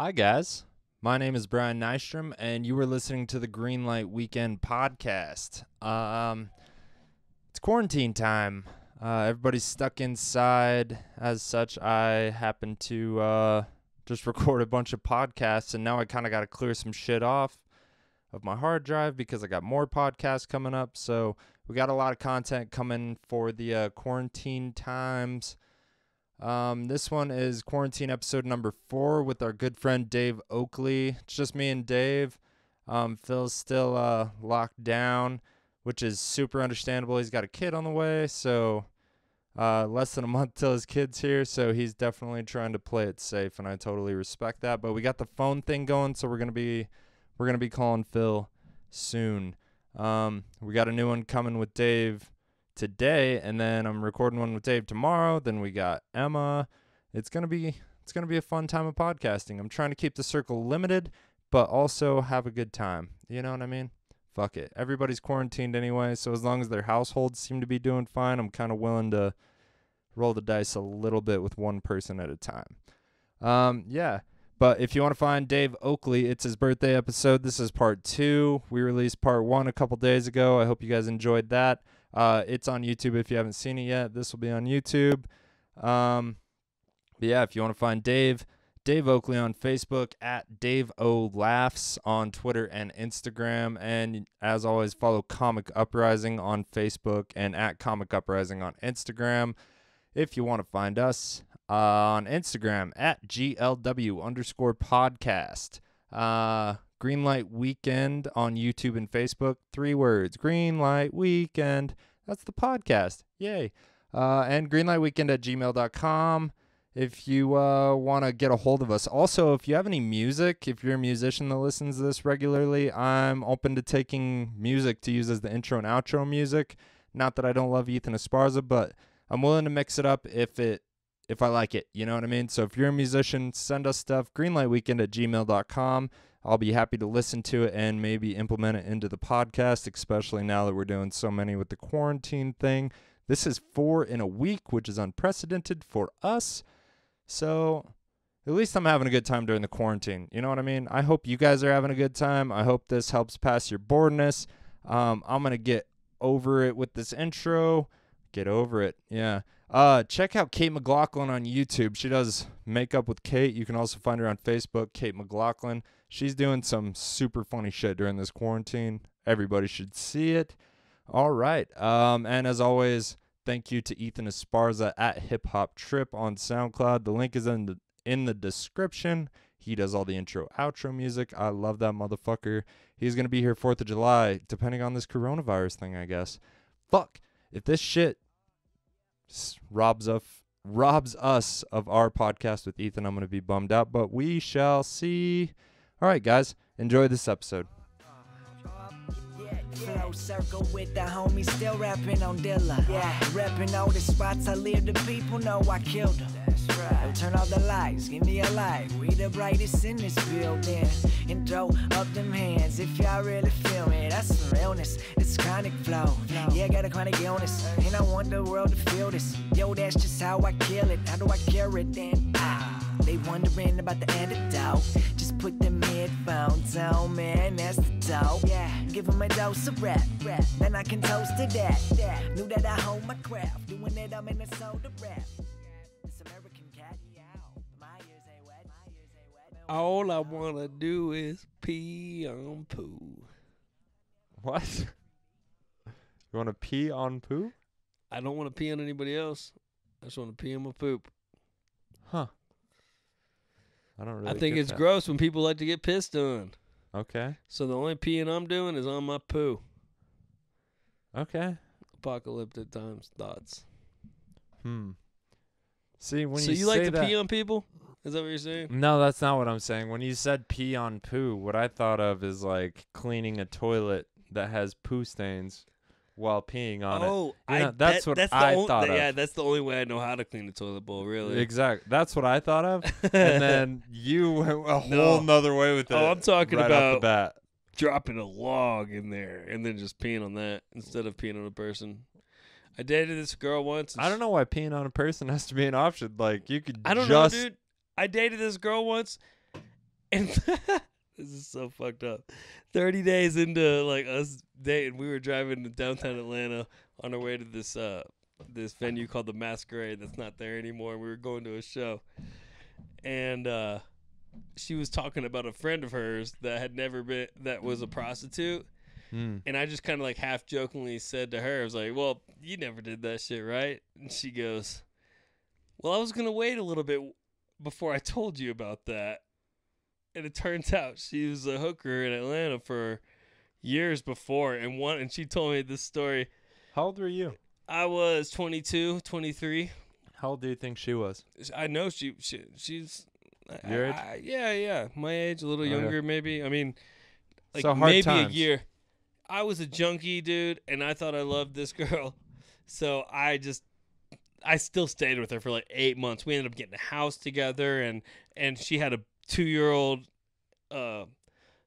Hi, guys. My name is Brian Nystrom, and you are listening to the Greenlight Weekend podcast. Um, it's quarantine time. Uh, everybody's stuck inside. As such, I happen to uh, just record a bunch of podcasts, and now I kind of got to clear some shit off of my hard drive because I got more podcasts coming up. So we got a lot of content coming for the uh, quarantine times. Um, this one is quarantine episode number four with our good friend Dave Oakley. It's just me and Dave. Um, Phil's still uh, locked down, which is super understandable. He's got a kid on the way, so uh, less than a month till his kid's here, so he's definitely trying to play it safe, and I totally respect that. But we got the phone thing going, so we're gonna be we're gonna be calling Phil soon. Um, we got a new one coming with Dave today, and then I'm recording one with Dave tomorrow. Then we got Emma. It's gonna be it's gonna be a fun time of podcasting. I'm trying to keep the circle limited, but also have a good time. You know what I mean? Fuck it. Everybody's quarantined anyway, so as long as their households seem to be doing fine, I'm kind of willing to roll the dice a little bit with one person at a time. Um, yeah. But if you want to find Dave Oakley, it's his birthday episode. This is part two. We released part one a couple days ago. I hope you guys enjoyed that. Uh, it's on YouTube if you haven't seen it yet. This will be on YouTube. Um, but yeah, if you want to find Dave, Dave Oakley on Facebook, at Dave O Laughs on Twitter and Instagram. And as always, follow Comic Uprising on Facebook and at Comic Uprising on Instagram. If you want to find us uh, on Instagram, at GLW underscore podcast. Uh, Greenlight Weekend on YouTube and Facebook. Three words Greenlight Weekend. That's the podcast. Yay. Uh, and greenlightweekend at gmail.com if you uh, want to get a hold of us. Also, if you have any music, if you're a musician that listens to this regularly, I'm open to taking music to use as the intro and outro music. Not that I don't love Ethen Esparza, but I'm willing to mix it up if it if I like it. You know what I mean? So if you're a musician, send us stuff. Greenlightweekend at gmail.com. I'll be happy to listen to it and maybe implement it into the podcast, especially now that we're doing so many with the quarantine thing. This is four in a week, which is unprecedented for us. So at least I'm having a good time during the quarantine. You know what I mean? I hope you guys are having a good time. I hope this helps pass your boredness. Um, I'm going to get over it with this intro. Get over it. Yeah. Uh, check out Kate McLaughlin on YouTube. She does makeup with Kate. You can also find her on Facebook, Kate McLaughlin. She's doing some super funny shit during this quarantine. Everybody should see it. All right. Um, and as always, thank you to Ethen Esparza at Hip Hop Trip on SoundCloud. The link is in the in the description. He does all the intro outro music. I love that motherfucker. He's gonna be here Fourth of July, depending on this coronavirus thing, I guess. Fuck. If this shit robs of robs us of our podcast with Ethen, I'm gonna be bummed out, but we shall see. All right, guys, enjoy this episode. Flow circle with the homies, still rapping on Dilla. Yeah, rapping all the spots I live, the people know I killed them. Right. Turn off the lights, give me a light. We the brightest in this building. And throw up them hands if y'all really feel me. That's some realness, it's chronic flow. Yeah, I got a chronic illness, and I want the world to feel this. Yo, that's just how I kill it. How do I cure it then? Ah. They wondering about the antidote. Just put them headphones on, man, that's the dope. Yeah, give them a dose of rap, rap. Then I can toast to that. Yeah, knew that I hold my craft. Doing it, I'm in a soda rap. This American cat, yeah. My ears ain't wet, my ears ain't wet. All I wanna do is pee on poo. What? You want to pee on poo? I don't want to pee on anybody else. I just want to pee on my poop. Huh. I don't really I think it's that. gross when people like to get pissed on. Okay. So the only peeing I'm doing is on my poo. Okay. Apocalyptic times thoughts. Hmm. See, when you so you, you, like to that, pee on people? Is that what you're saying? No, that's not what I'm saying. When you said pee on poo, what I thought of is like cleaning a toilet that has poo stains while peeing on it. oh, You I, know, that's that- what that's the I only, thought of. Yeah, that's the only way I know how to clean the toilet bowl. Really. Exactly. That's what I thought of. and then you went a whole No. nother way with it. Oh, I'm talking right about- the bat. dropping a log in there and then just peeing on that instead of peeing on a person. I dated this girl once. I don't know why peeing on a person has to be an option. Like you could I don't just know, dude. I dated this girl once, And this is so fucked up. 30 days into like us dating, we were driving to downtown Atlanta on our way to this uh this venue called the Masquerade that's not there anymore. We were going to a show. And uh she was talking about a friend of hers that had never been that was a prostitute Mm. and I just kind of like half jokingly said to her, I was like, Well, you never did that shit, right? And she goes, Well, I was going to wait a little bit before I told you about that. And it turns out she was a hooker in Atlanta for years before. And one, and she told me this story. How old were you? I was 22, 23. How old do you think she was? I know she, she she's Your age? I- yeah, yeah, my age, a little oh, Okay. younger, maybe. I mean, like So maybe times. a year. I was a junkie, dude, and I thought I loved this girl, so I just, I still stayed with her for like eight months. We ended up getting a house together, and and she had a two year old, uh,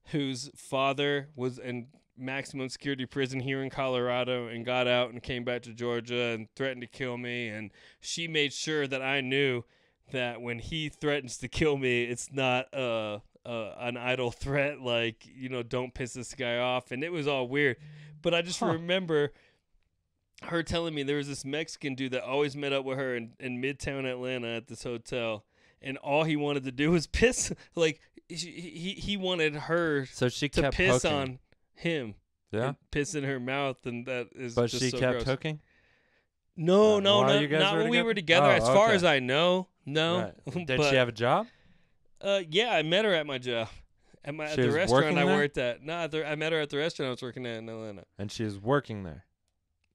whose father was in maximum security prison here in Colorado and got out and came back to Georgia and threatened to kill me, and she made sure that I knew that when he threatens to kill me, it's not uh, uh an idle threat like you know don't piss this guy off, and it was all weird. But I just Huh. remember her telling me there was this Mexican dude that always met up with her in, in Midtown Atlanta at this hotel, and all he wanted to do was piss. Like she, he he wanted her So she to kept piss hooking. on him. Yeah, piss in her mouth, and that is. but she so kept gross. hooking. No, Uh, no, no, not when we were together. Oh, as far as I know, no. Right. Did but, she have a job? Uh, yeah, I met her at my job, at my at the restaurant I worked at. No, at the- I met her at the restaurant I was working at in Atlanta. And she was working there.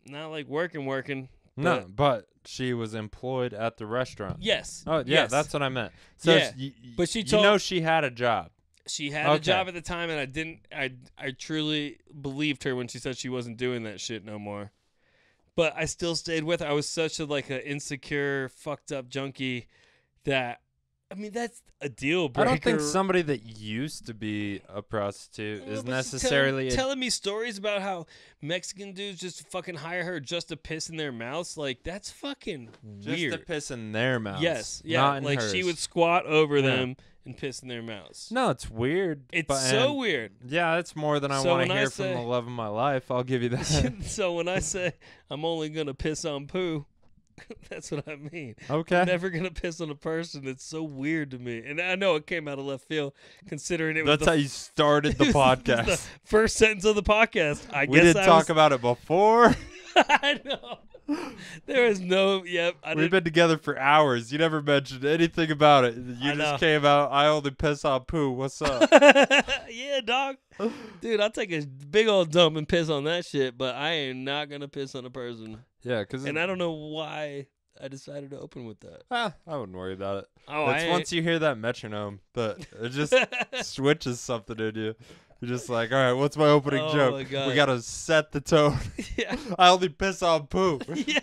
Not like working, working. No, But- but she was employed at the restaurant. Yes. Oh yeah, yes. that's what I meant. So Yeah, y- but she told, you know she had a job. She had a job at the time, and I didn't. I I truly believed her when she said she wasn't doing that shit no more. But I still stayed with her. I was such a like a insecure, fucked up junkie that. I mean, that's a deal but I don't think somebody that used to be a prostitute is necessarily. telling, telling me stories about how Mexican dudes just fucking hire her just to piss in their mouths. Like that's fucking just weird. to piss in their mouths. yes, yeah. Like she would squat over Yeah. them and piss in their mouths. No, it's weird. it's but, so and- weird. Yeah, it's more than I So want to hear from the love of my life. I'll give you that. so when I say I'm only gonna piss on poo, that's what I mean. okay. I'm never gonna piss on a person. It's so weird to me, and I know it came out of left field, considering it was That's the how you started the was the podcast. first sentence of the podcast. I we guess didn't I talk was- about it before. I know. There is no. Yep. I We've been together for hours. You never mentioned anything about it. You I just know. came out. I only piss on poo. What's up? yeah, dog. Dude, I'll take a big old dump and piss on that shit, but I am not gonna piss on a person. yeah, because And I don't know why I decided to open with that. ah, I wouldn't worry about it. Oh, it's once you hear that metronome but it just switches something in you. You're just like, all right, what's my opening Oh joke? my. We gotta set the tone. yeah. I only piss on poo. yeah.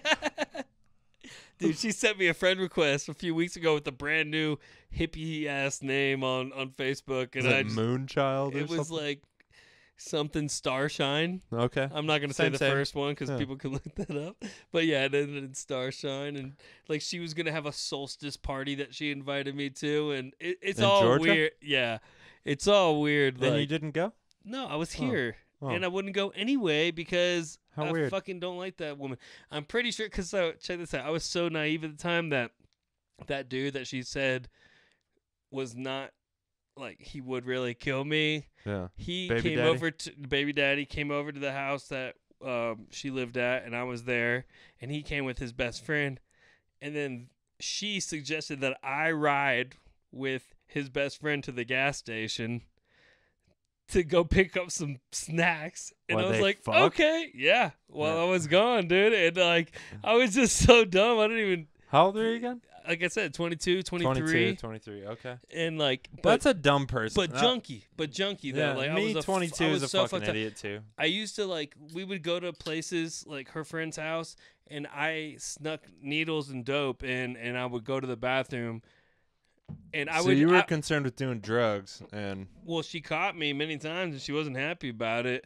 Dude, she sent me a friend request a few weeks ago with a brand new hippie ass name on on Facebook, Is and I it just, Moonchild or it was something? like something Starshine. okay. I'm not gonna say the same. first one because Yeah. people can look that up. But yeah, and then it's Starshine, and like she was gonna have a solstice party that she invited me to, and it, it's In all Georgia? weird. Yeah, it's all weird. Then you didn't go? no, I was Oh. here, Oh. and I wouldn't go anyway because How I weird. fucking don't like that woman. I'm pretty sure because so, check this out. I was so naive at the time that that dude that she said was not like he would really kill me. Yeah. He Baby came daddy? over to baby daddy came over to the house that um, she lived at, and I was there, and he came with his best friend, and then she suggested that I ride with his best friend to the gas station to go pick up some snacks, and I was like, fuck? okay, yeah. Well, Yeah. I was gone, dude, and like I was just so dumb. I didn't even How old are you again? like I said, 22, 23, 22, 23. Okay. and like, but That's a dumb person. but That- junkie, but junkie though. Yeah, like I me, was a f- 22 I is was a so fucking fucked up. idiot too. I used to like we would go to places like her friend's house and I snuck needles and dope in and I would go to the bathroom and I so would you were I- concerned with doing drugs, and well she caught me many times and she wasn't happy about it.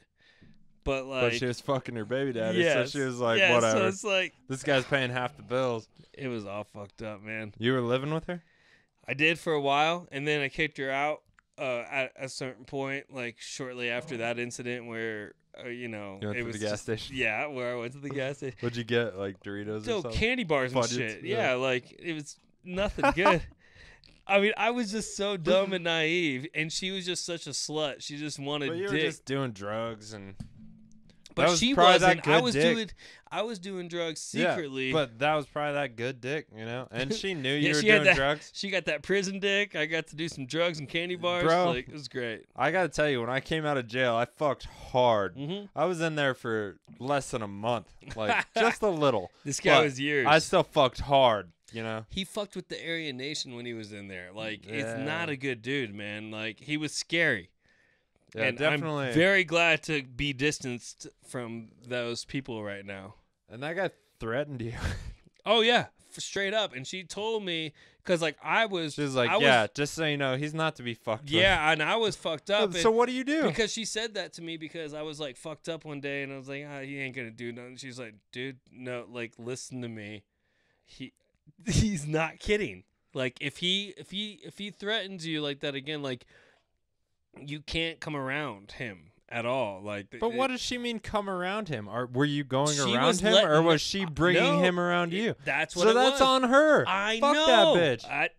But like but she was fucking her baby daddy, yes, so she was like, yeah, whatever. So it's like this guy's paying half the bills. it was all fucked up, man. You were living with her? I did for a while and then I kicked her out uh, at a certain point, like shortly after that incident, where uh, you know You went it to the was gas just- station? Yeah, where I went to the gas station. What'd you get? Like Doritos So candy bars and shit. yeah. Yeah, like it was nothing good. I mean, I was just so dumb and naive, and she was just such a slut. She just wanted But you were dick. just doing drugs and but was she wasn't. I was dick. doing. I was doing drugs Yeah, secretly. but that was probably that good dick, you know. And she knew you Yeah, were doing that- drugs. she got that prison dick. I got to do some drugs and candy bars. Bro. Like it was great. I gotta tell you, when I came out of jail, I fucked hard. hmm I was in there for less than a month, like just a little. This guy was years. I still fucked hard, you know. he fucked with the Aryan Nation when he was in there. Like, it's not a good dude, man. Like, he was scary. Yeah, and definitely. I'm very glad to be distanced from those people right now. and that guy threatened you. Oh yeah, straight up. And she told me because like I was, She was like, I "Yeah, just so you know, he's not to be fucked." with." yeah, and I was fucked up. So what do you do? because she said that to me because I was like fucked up one day and I was like, ah, he ain't gonna do nothing. She's like, dude, no, like listen to me. He he's not kidding. Like if he if he if he threatens you like that again, like you can't come around him at all. Like But what does she mean? Come around him? Or were you going around him, or was she bringing No, him around you? That's what So it that's was. on her. I Fuck know. that bitch. I,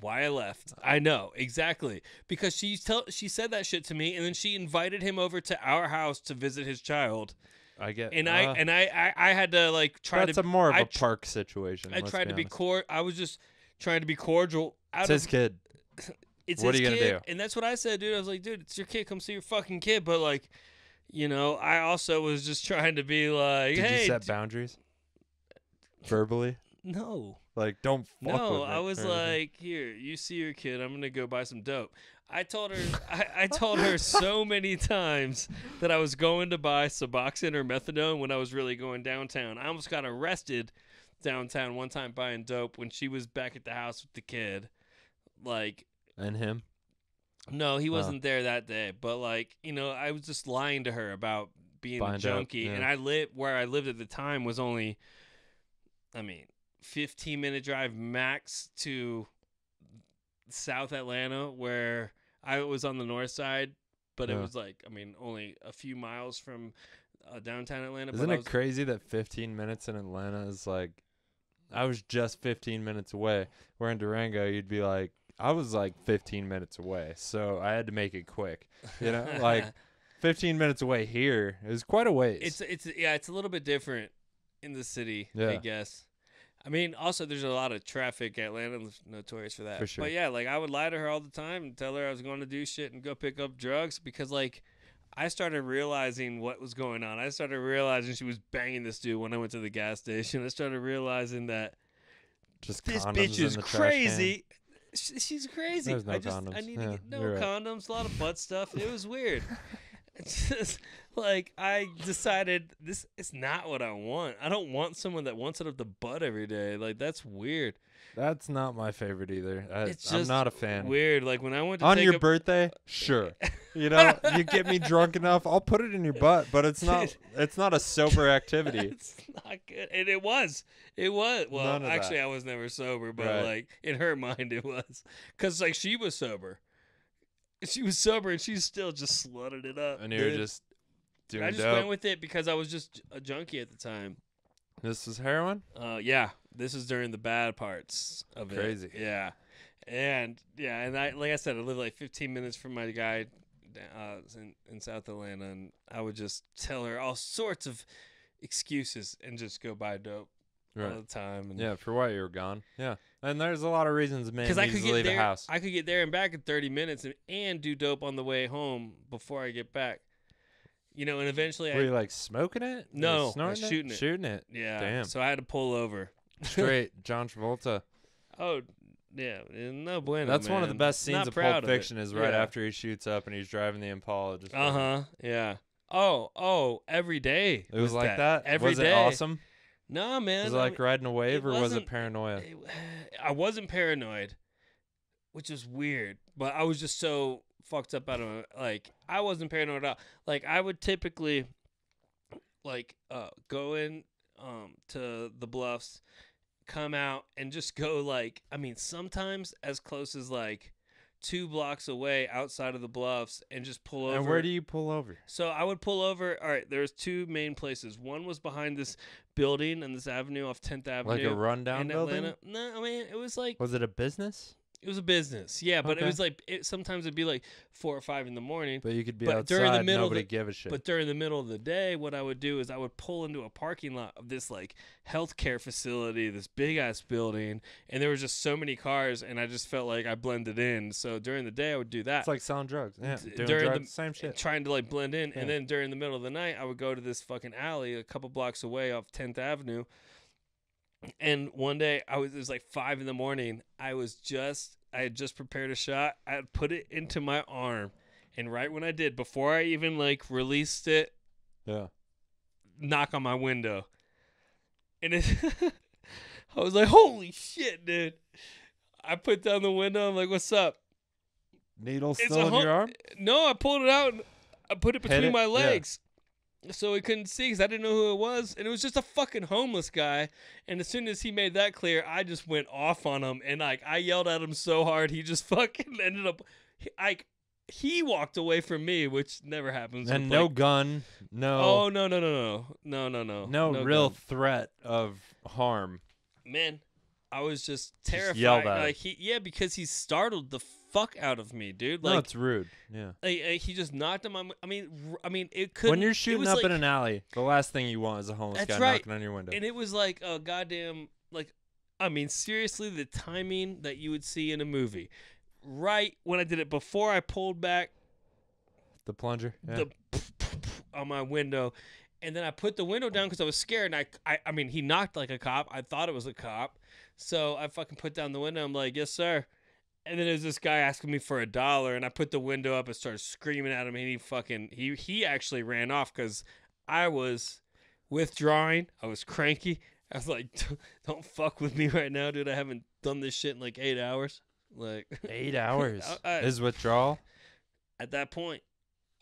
why I left. I know exactly because she tell she said that shit to me, and then she invited him over to our house to visit his child, I get. and I uh, and I, I I had to like try that's to a more of I a park situation. I tried to be honest. cor. I was just trying to be cordial. Out It's his of kid. it's what his are you gonna do? and that's what I said, dude. I was like, dude, it's your kid. Come see your fucking kid. But like, you know, I also was just trying to be like, Did hey, you set boundaries? Verbally, no, like don't fuck no. I was like, here, you see your kid. I'm gonna go buy some dope. I told her, I, I told her so many times that I was going to buy Suboxone or methadone when I was really going downtown. I almost got arrested downtown one time buying dope when she was back at the house with the kid. Like, and him. no, he Oh. wasn't there that day. But like, you know, I was just lying to her about being Buying a dope, junkie, and. I lived where I lived at the time was only, I mean, fifteen minute drive max to South Atlanta, where I was on the north side, but it was like, I mean, only a few miles from uh, downtown Atlanta. Isn't it was, crazy that 15 minutes in Atlanta is like, I was just 15 minutes away. Where in Durango, you'd be like, I was like 15 minutes away, so I had to make it quick. You know, like 15 minutes away here is quite a ways. It's it's yeah, it's a little bit different in the city, I guess. I mean, also there's a lot of traffic. At Atlanta's notorious for that. For sure. But yeah, like I would lie to her all the time and tell her I was going to do shit and go pick up drugs because like I started realizing what was going on. I started realizing she was banging this dude when I went to the gas station. I started realizing that just this bitch is the trash can. crazy. She's crazy. There's no I just I condoms. need to get no right. condoms, a lot of butt stuff. It was weird. Just like I decided this is not what I want. I don't want someone that wants it up the butt every day. Like that's weird. That's not my favorite either. I, It's I'm not a fan. Weird. Like when I went to On your a, birthday, sure. You know, you get me drunk enough, I'll put it in your butt, but it's not. It's not a sober activity. it's not good, and it was. It was. Well, actually, that. I was never sober, but Right. like in her mind, it was because like she was sober. She was sober, and she still just slutted it up. And you were dude. just doing I just dope. went with it because I was just a junkie at the time. this was heroin. Uh, yeah, this is during the bad parts of Crazy. it. Crazy. Yeah, and yeah, and I like I said, I lived like 15 minutes from my guy uh, in, in South Atlanta, and I would just tell her all sorts of excuses and just go buy dope all the time. And Yeah, for why you were gone. Yeah, and there's a lot of reasons men I could to get leave there, a house. I could get there and back in 30 minutes and, and do dope on the way home before I get back. You know, and eventually Were I you like smoking it? No, I was snorting shooting it. Shooting it. yeah, Damn. so I had to pull over. Straight, John Travolta. Oh, yeah, no bueno. That's one of the man. best scenes Not of proud Pulp it. Fiction. Is right Yeah. after he shoots up and he's driving the Impala. Just Uh huh. Yeah. Oh, oh, every day. It was, like that. Every was day. it awesome? No, man. Was it I like mean, riding a wave, or was it paranoia? it- I wasn't paranoid, which is weird, but I was just so fucked up out of like I wasn't paranoid at all. Like I would typically like uh go in um to the bluffs, come out and just go like I mean sometimes as close as like two blocks away outside of the bluffs and just pull over. And where do you pull over? So I would pull over. All right, there's two main places. One was behind this building and this avenue off 10th Avenue. Like a rundown in building? Atlanta. No, I mean it was like Was it a business? It was a business. Yeah, but Okay. it was like it, sometimes it'd be like four or five in the morning. But you could be But outside. during the middle nobody the- give a shit. But during the middle of the day, what I would do is I would pull into a parking lot of this like healthcare facility, this big ass building, and there was just so many cars, and I just felt like I blended in. So during the day, I would do that. it's like selling drugs. Yeah, doing during the- drugs, same shit. trying to like blend in. Yeah. And then during the middle of the night, I would go to this fucking alley a couple blocks away off 10th Avenue. And one day, I was it was like five in the morning. I was just I had just prepared a shot. I had put it into my arm, and right when I did, before I even like released it, Yeah. knock on my window, and it, I was like, "Holy shit, dude!" I put down the window. I'm like, "What's up?" Needle still in hum- your arm? No, I pulled it out and I put it between it? my legs. So he couldn't see because I didn't know who it was. And it was just a fucking homeless guy. And as soon as he made that clear, I just went off on him. And like, I yelled at him so hard, he just fucking ended up, like, he walked away from me, which never happens. And no like- gun, no, Oh, no, no, no, no. No, no, no. no, real gun. threat of harm. Man, I was just Just terrified. yelled at like, he, yeah, because he startled the fuck out of me, dude. no, Like, it's rude. Yeah. Like, uh, he just knocked him on. I mean, r- I mean, it could. When you're shooting up like, in an alley, the last thing you want is a homeless guy right. knocking on your window. and it was like a goddamn like. I mean, seriously, the timing that you would see in a movie, right when I did it before I pulled back the plunger. Yeah. the on my window, and then I put the window down because I was scared. And I, I, I mean, he knocked like a cop. I thought it was a cop, so I fucking put down the window. I'm like, yes, sir. And then there's this guy asking me for a dollar, and I put the window up and started screaming at him, and he fucking he he actually ran off because I was withdrawing. I was cranky. I was like, don't fuck with me right now, dude. I haven't done this shit in like eight hours. Like Eight hours I- I- is withdrawal. at that point,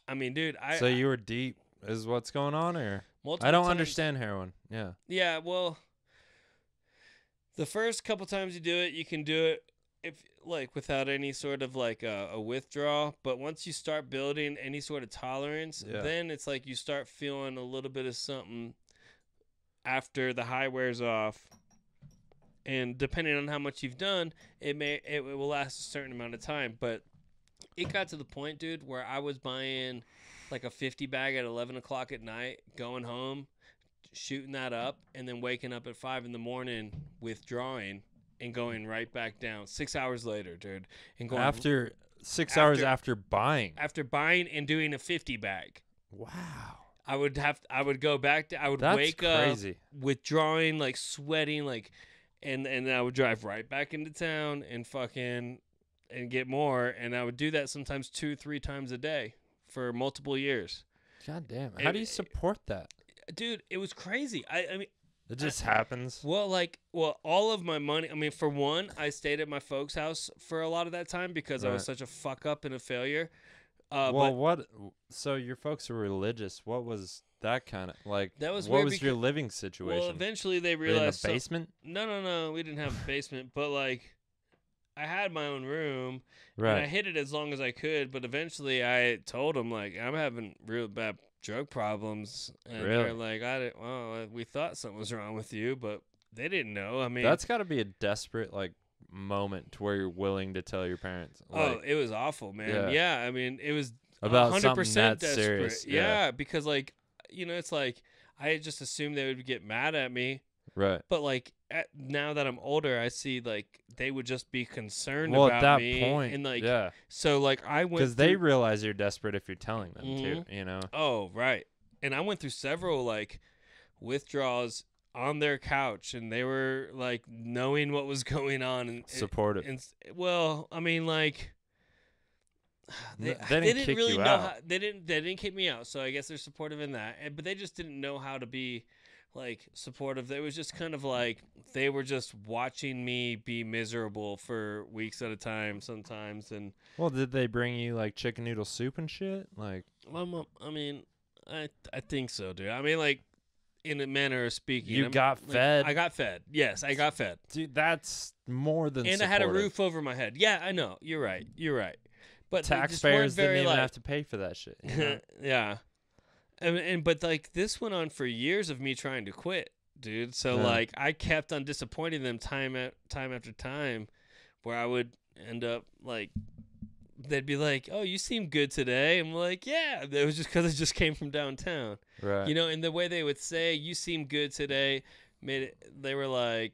I mean, dude, I so you were deep, is what's going on, or multiple I don't times- understand heroin. Yeah. Yeah, well, the first couple times you do it, you can do it if like without any sort of like a, a withdrawal. But once you start building any sort of tolerance, Yeah. then it's like you start feeling a little bit of something after the high wears off. And depending on how much you've done, it may it will last a certain amount of time. But it got to the point, dude, where I was buying like a 50 bag at 11 o'clock at night, going home, shooting that up, and then waking up at 5 in the morning, withdrawing, and going right back down six hours later, dude. And going After six hours After- after buying. after buying and doing a 50 bag. Wow. I would have I would go back to I would That's wake up crazy. withdrawing like sweating like and and then I would drive right back into town and fucking and get more and I would do that sometimes 2 3 times a day for multiple years. God damn. How It- do you support that? Dude, it was crazy. I I mean It just happens. Well, like, well, all of my money. I mean, for one, I stayed at my folks' house for a lot of that time because I was such a fuck up and a failure. Uh, well, but what? So your folks are religious. What was that kind of like? That was what was your living situation? well, eventually they Were in realized. the basement, no, no, no, we didn't have a basement, but like, I had my own room, and I hid it as long as I could. But eventually, I told them like I'm having real bad drug problems, and they're Really? like, I didn't. Well, uh, we thought something was wrong with you, but they didn't know. I mean, That's got to be a desperate like moment to where you're willing to tell your parents. oh, it was awful, man. Yeah. Yeah, I mean, it was about hundred something percent that desperate. serious. Yeah. because like you know, it's like I just assumed they would get mad at me, Right. but like at, now that I'm older, I see like they would just be concerned Well, about at that me, point, and like yeah, so like I went because they realize you're desperate if you're telling them Mhm. to. You know. oh right, and I went through several like withdrawals on their couch, and they were like knowing what was going on, and, and Supportive. and s- well, I mean, like they, they didn't didn't really know out. how they didn't they didn't kick me out. So I guess they're supportive in that. And, but they just didn't know how to be like supportive. They was just kind of like they were just watching me be miserable for weeks at a time sometimes. And well, did they bring you like chicken noodle soup and shit? Like, I mean, I I think so, dude. I mean, like in a manner of speaking. You I'm- got like, fed? I got fed. Yes, I got fed. Dude, that's more than and I had a roof over my head. Yeah, I know. You're right. You're right. But they just weren't Taxpayers didn't even like, have to pay for that shit. you know? yeah. And, and but like this went on for years of me trying to quit, dude. So Yeah. like I kept on disappointing them time at time after time, where I would end up like they'd be like, "Oh, you seem good today." I'm like, "Yeah." It was just because it just came from downtown, right. you know. And the way they would say, "You seem good today," made it. They were like,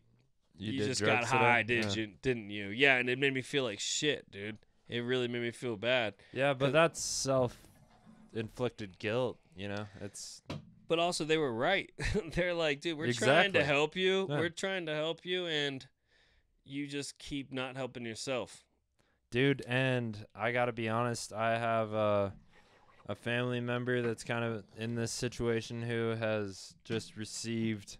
"You, did just got today? high, did Yeah. you? Didn't you?" Yeah, and it made me feel like shit, dude. It really made me feel bad. Yeah, but that's self-inflicted guilt. You know, it's but also they were right. They're like, dude, we're trying to help you. Yeah. We're trying to help you, and you just keep not helping yourself. dude. And I gotta be honest, I have a a family member that's kind of in this situation who has just received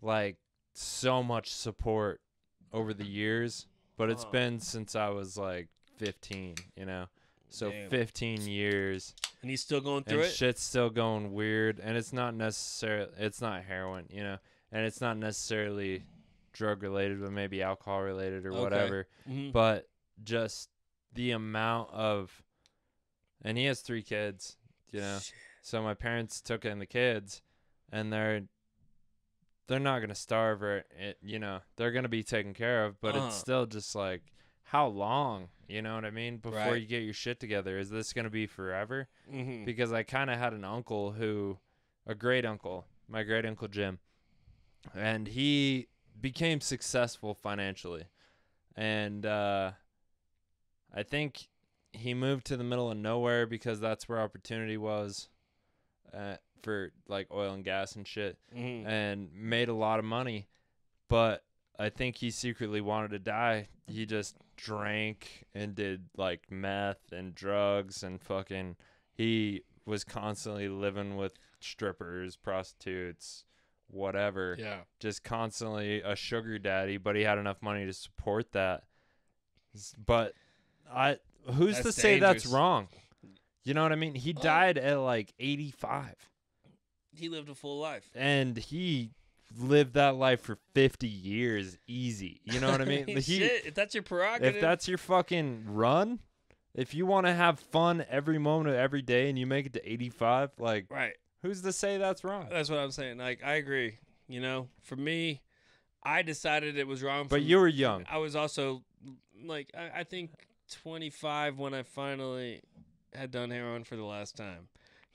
like so much support over the years, but it's Oh. been since I was like 15. You know, so Damn. 15 years. And he's still going through and it. shit's still going weird and it's not necessarily it's not heroin you know and it's not necessarily drug related but maybe alcohol related or Okay. whatever Mhm. but just the amount of and he has three kids you know Shit. so my parents took in the kids and they're they're not gonna starve or it, you know they're gonna be taken care of but Uh-huh. it's still just like how long you know what i mean before Right. you get your shit together is this gonna be forever Mhm. because I kind of had an uncle who, a great uncle, my great uncle Jim, and he became successful financially, and uh, I think he moved to the middle of nowhere because that's where opportunity was, uh, for like oil and gas and shit, Mhm. and made a lot of money, but I think he secretly wanted to die. He just drank and did like meth and drugs and fucking he was constantly living with strippers, prostitutes, whatever. Yeah. Just constantly a sugar daddy, but he had enough money to support that. But I who's to That's say that's wrong? You know what I mean? He Oh. died at like 85 He lived a full life. and he lived that life for 50 years easy. You know what I mean? He- Shit, if that's your prerogative. if that's your fucking run, if you want to have fun every moment of every day and you make it to 85, like right. who's to say that's wrong? That's what I'm saying. Like I agree. You know, for me, I decided it was wrong. But you were young. I was also like I, I think 25 when I finally had done heroin for the last time.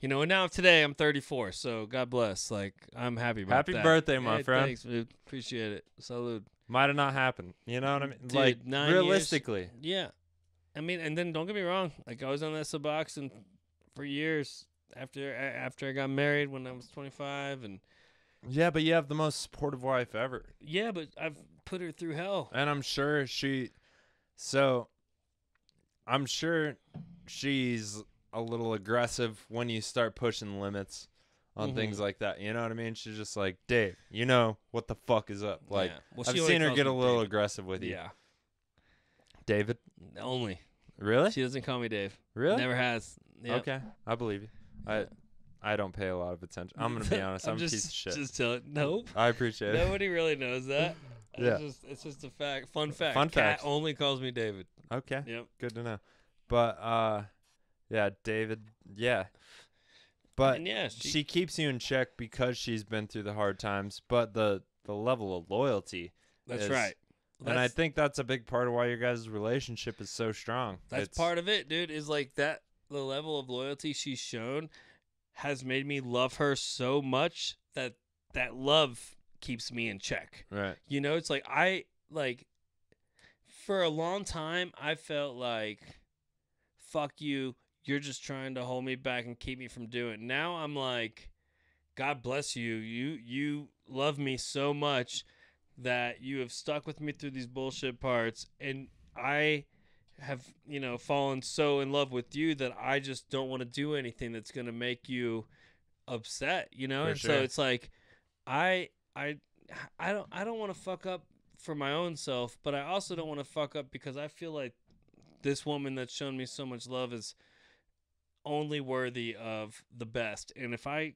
You know, and now today I'm 34, so God bless. Like I'm happy about Happy that. birthday, my Hey, friend. Thanks, dude. Appreciate it. Salute. Might have not happened. You know what I mean? Dude, like nine years- realistically. Yeah. I mean, and then don't get me wrong. Like I was on that Suboxone for years after a- after I got married when I was 25, and Yeah, but you have the most supportive wife ever. yeah, but I've put her through hell. And I'm sure she so I'm sure she's a little aggressive when you start pushing limits on Mhm. things like that. You know what I mean? She's just like, "Dave, you know what the fuck is up?" Like Yeah. Well, I've seen her get a little David. aggressive with you. Yeah. David? Only. Really? She doesn't call me Dave. really? Never has. Yep. Okay. I believe you. I I don't pay a lot of attention. I'm going to be honest. I'm, just, a piece of shit. Just tell it. Nope. I appreciate it. Nobody really knows that. Yeah. It's just, it's just a fact. Fun fact. Fun Cat facts. only calls me David. Okay. Yep. Good to know. But uh yeah, David, yeah. But and yeah, she, she keeps you in check because she's been through the hard times, but the the level of loyalty that's is- right. and I think that's a big part of why your guys' relationship is so strong. That's It's- part of it, dude. Is like that the level of loyalty she's shown has made me love her so much that that love keeps me in check. right. You know, it's like I like for a long time I felt like fuck you, you're just trying to hold me back and keep me from doing. Now I'm like God bless you. You you love me so much that you have stuck with me through these bullshit parts and I have, you know, fallen so in love with you that I just don't want to do anything that's going to make you upset, you know? For and so it's like I I I don't I don't want to fuck up for my own self, but I also don't want to fuck up because I feel like this woman that's shown me so much love is only worthy of the best. And if I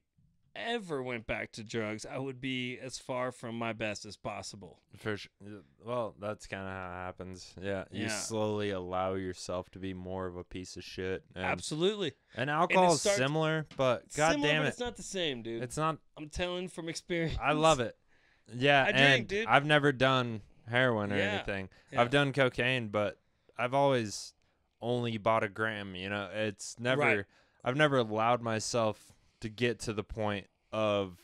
ever went back to drugs, I would be as far from my best as possible. For sure. Well, that's kind of how it happens. Yeah, you Yeah. slowly allow yourself to be more of a piece of shit. And, Absolutely. And alcohol is similar, but god Similar, damn it, it's not the same, dude. it's not. I'm telling from experience. I love it. Yeah, I drink, and dude. I've never done heroin or Yeah, anything. yeah. I've done cocaine, but I've always only bought a gram. You know, it's never. Right. I've never allowed myself to get to the point of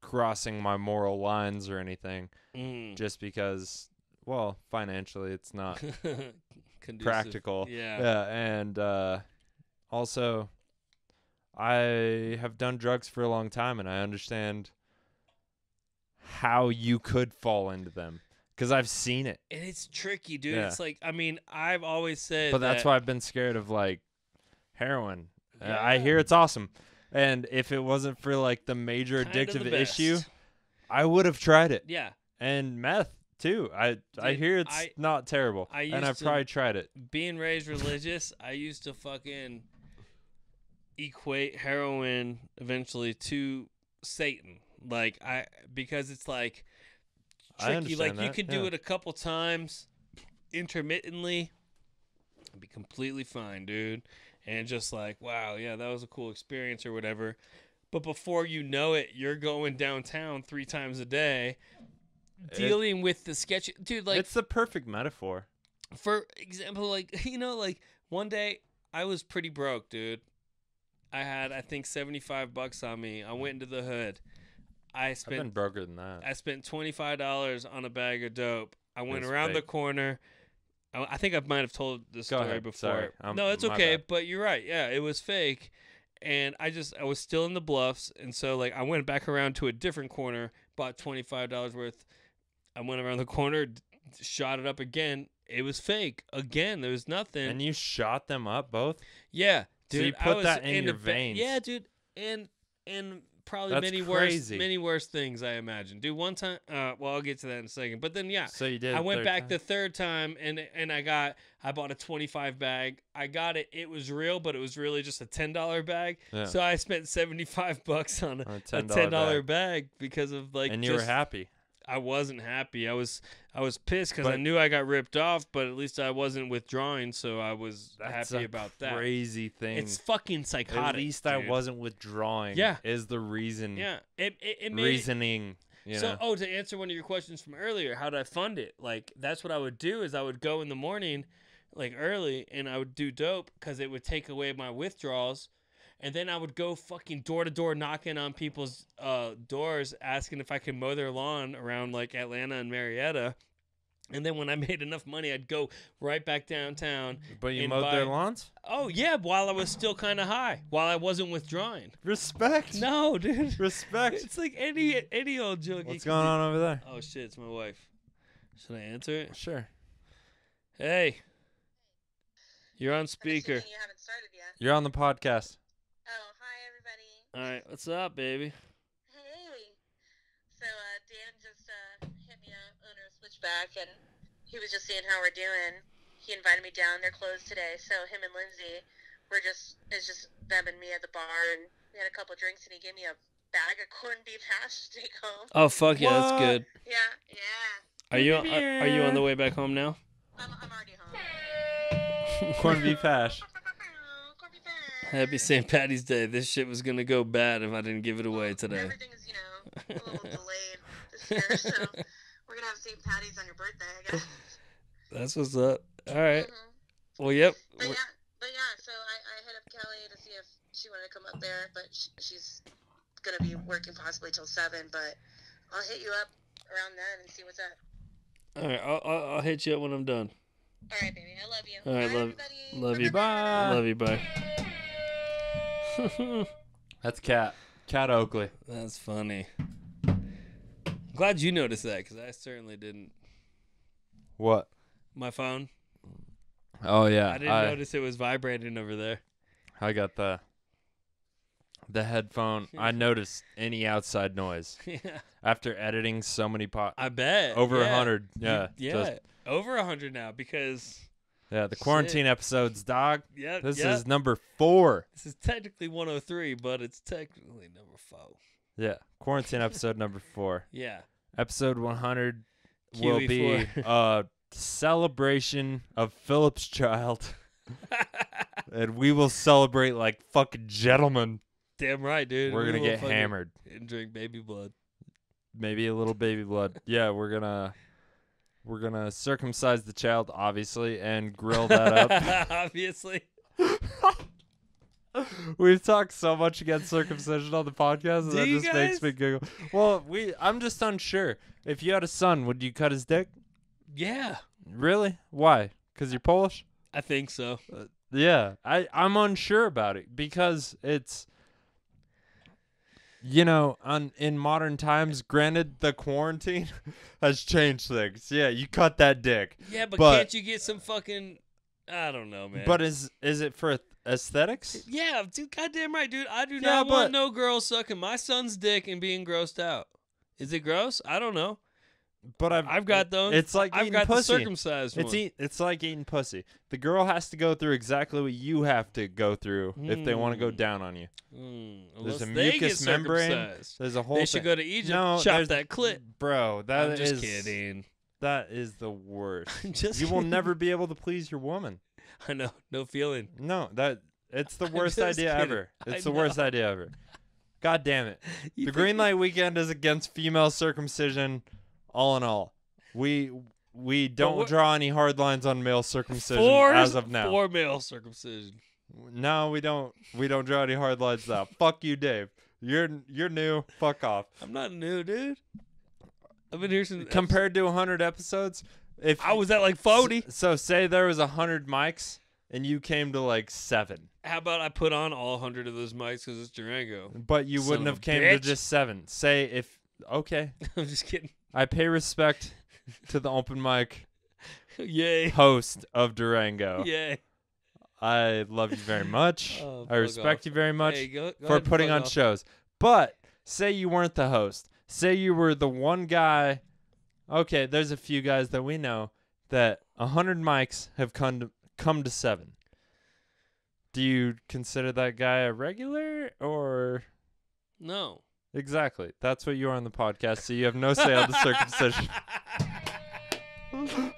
crossing my moral lines or anything, Mm. just because. Well, financially, it's not practical. Yeah. Yeah, and uh, also, I have done drugs for a long time, and I understand how you could fall into them because I've seen it. And it's tricky, dude. Yeah. It's like I mean, I've always said But that's that- why I've been scared of like heroin. Uh, I hear it's awesome, and if it wasn't for like the major Kinda addictive the issue. I would have tried it. Yeah. And meth too. I I hear it's I- not terrible, I and I've to- probably tried it. being raised religious, I used to fucking equate heroin eventually to Satan. Like I because it's like tricky. Like understand you that, could do yeah. it a couple times intermittently and be completely fine, dude. And just like, wow, yeah, that was a cool experience or whatever. But before you know it, you're going downtown three times a day It- dealing with the sketch dude like it's the perfect metaphor. for example, like you know, like one day I was pretty broke, dude. I had I think seventy five bucks on me. I went into the hood. I I've been spent broker than that. I spent twenty five dollars on a bag of dope. I went It's around the corner. I, I think I might have told this Go story ahead. before. No, it's okay. bad. But you're right. Yeah, it was fake. And I just I was still in the bluffs, and so like I went back around to a different corner, bought twenty five dollars worth. I went around the corner, d- shot it up again. It was fake again. There was nothing. And you shot them up both? Yeah, So dude. you I put that in in your the ba- veins. Yeah, dude, and and probably That's many crazy. worse, many worse things. I imagine. Do one time. Uh, well, I'll get to that in a second. But then, yeah, So you did. I went back time? the third time, and and I got I bought a twenty five bag. I got it. It was real, but it was really just a ten dollar bag. Yeah. So I spent seventy five bucks on a, a a $10 ten dollar bag. bag because of like. and you were happy. I wasn't happy. I was I was pissed because I knew I got ripped off, but at least I wasn't withdrawing, so I was happy about that. Crazy thing. It's fucking psychotic. At least I wasn't withdrawing. Yeah. Is the reason. Yeah, it it, it made Reasoning. You so know. oh to answer one of your questions from earlier, how did I fund it? Like that's what I would do is I would go in the morning, like early, and I would do dope because it would take away my withdrawals. And then I would go fucking door to door knocking on people's uh, doors asking if I could mow their lawn around like Atlanta and Marietta. And then when I made enough money, I'd go right back downtown. but you and mowed their lawns. Oh yeah, while I was still kind of high, while I wasn't withdrawing. Respect. No, dude. Respect. It's like any any old joke. What's going on over there? Oh shit, it's my wife. Should I answer it? Sure. Hey. You're on speaker. You haven't started yet. You're on the podcast. Hi everybody. Alright, what's up, baby? Hey. So uh, Dan just uh, hit me up, owner of Switchback, and he was just seeing how we're doing. He invited me down. They're closed today, so him and Lindsay were just it's just them and me at the bar, and we had a couple drinks, and he gave me a bag of corned beef hash to take home. Oh fuck yeah, that's good. Yeah, yeah. Are you are, are you on the way back home now? I'm, I'm already home. Corned beef hash. Corned beef hash. Happy St. Patty's Day. This shit was gonna go bad if I didn't give it away today. Everything is, you know, a little delayed this year, so we're gonna have St. Patty's on your birthday, I guess. That's what's up. Alright. Mhm. Well yep. But yeah, but yeah. So I, I hit up Kelly to see if she wanted to come up there, but sh she's gonna be working possibly till seven. But I'll hit you up around then and see what's up. Alright, I'll, I'll I'll hit you up when I'm done. All right, baby. I love you. All right, Bye, love- everybody. love you. Bye. Love you, bye. That's Cat. Cat Oakley. That's funny. Glad you noticed that because I certainly didn't. What? My phone. Oh yeah. I didn't notice it was vibrating over there. I got the the headphone. I noticed any outside noise yeah, after editing so many pot I bet over a yeah. hundred. You- Yeah. yeah, just- over a hundred now because Yeah, the quarantine episodes, dog. Yeah, This yeah. is number four. this is technically 103, but it's technically number four. Yeah, quarantine episode number four. Yeah. Episode 100 will be a uh, celebration of Philip's child, and we will celebrate like fucking gentlemen. Damn right, dude. We're gonna We get hammered. and drink baby blood. Maybe a little baby blood. Yeah, we're gonna we're gonna circumcise the child, obviously, and grill that up. Obviously. We've talked so much against circumcision on the podcast, that you just makes guys? me giggle. Well, we I'm just unsure. If you had a son, would you cut his dick? Yeah. Really? Why? Because you're Polish? I think so. Uh, yeah, I I'm unsure about it because it's you know, on in modern times, granted the quarantine has changed things. Yeah, you cut that dick. Yeah, but, But- can't you get some fucking I don't know, man. But is is it for aesthetics? yeah, dude, goddamn right, dude. I do Yeah, not but- want no girl sucking my son's dick and being grossed out. Is it gross? I don't know. But I've I've got those. It's like I've eating got the pussy. circumcised It's one. eat, it's like eating pussy. The girl has to go through exactly what you have to go through if they want to go Mm. down on you. Mm, There's unless a they mucous membrane. circumcised. There's a whole. They should thing. go to Egypt, No, chop there's- that clit. bro. That I'm just is- kidding. That is the worst. I'm just you will kidding. never be able to please your woman. I know, no feeling. No, that it's the I'm worst just idea kidding. ever. I It's the worst idea ever. God damn it. You the think- Green Light Weekend is against female circumcision. All in all, we we don't draw any hard lines on male circumcision Four, as of now. Four male circumcision. No, we don't. We don't draw any hard lines now. Fuck you, Dave. You're you're new. Fuck off. I'm not new, dude. I've been here since. Compared to 100 episodes, if I was at like 40. So say there was 100 mics and you came to like 7, How about I put on all 100 of those mics because it's Durango? but you Son wouldn't have came to just 7. Say if okay, I'm just kidding. I pay respect to the open mic Yay. host of Durango. Yay. I love you very much. Oh, I respect off. you very much Hey, go- go for putting on off. shows. But say you weren't the host. Say you were the one guy. Okay, there's a few guys that we know that 100 mics have come to, come to 7. Do you consider that guy a regular or No. Exactly? That's what you are on the podcast, so you have no say on the circumcision.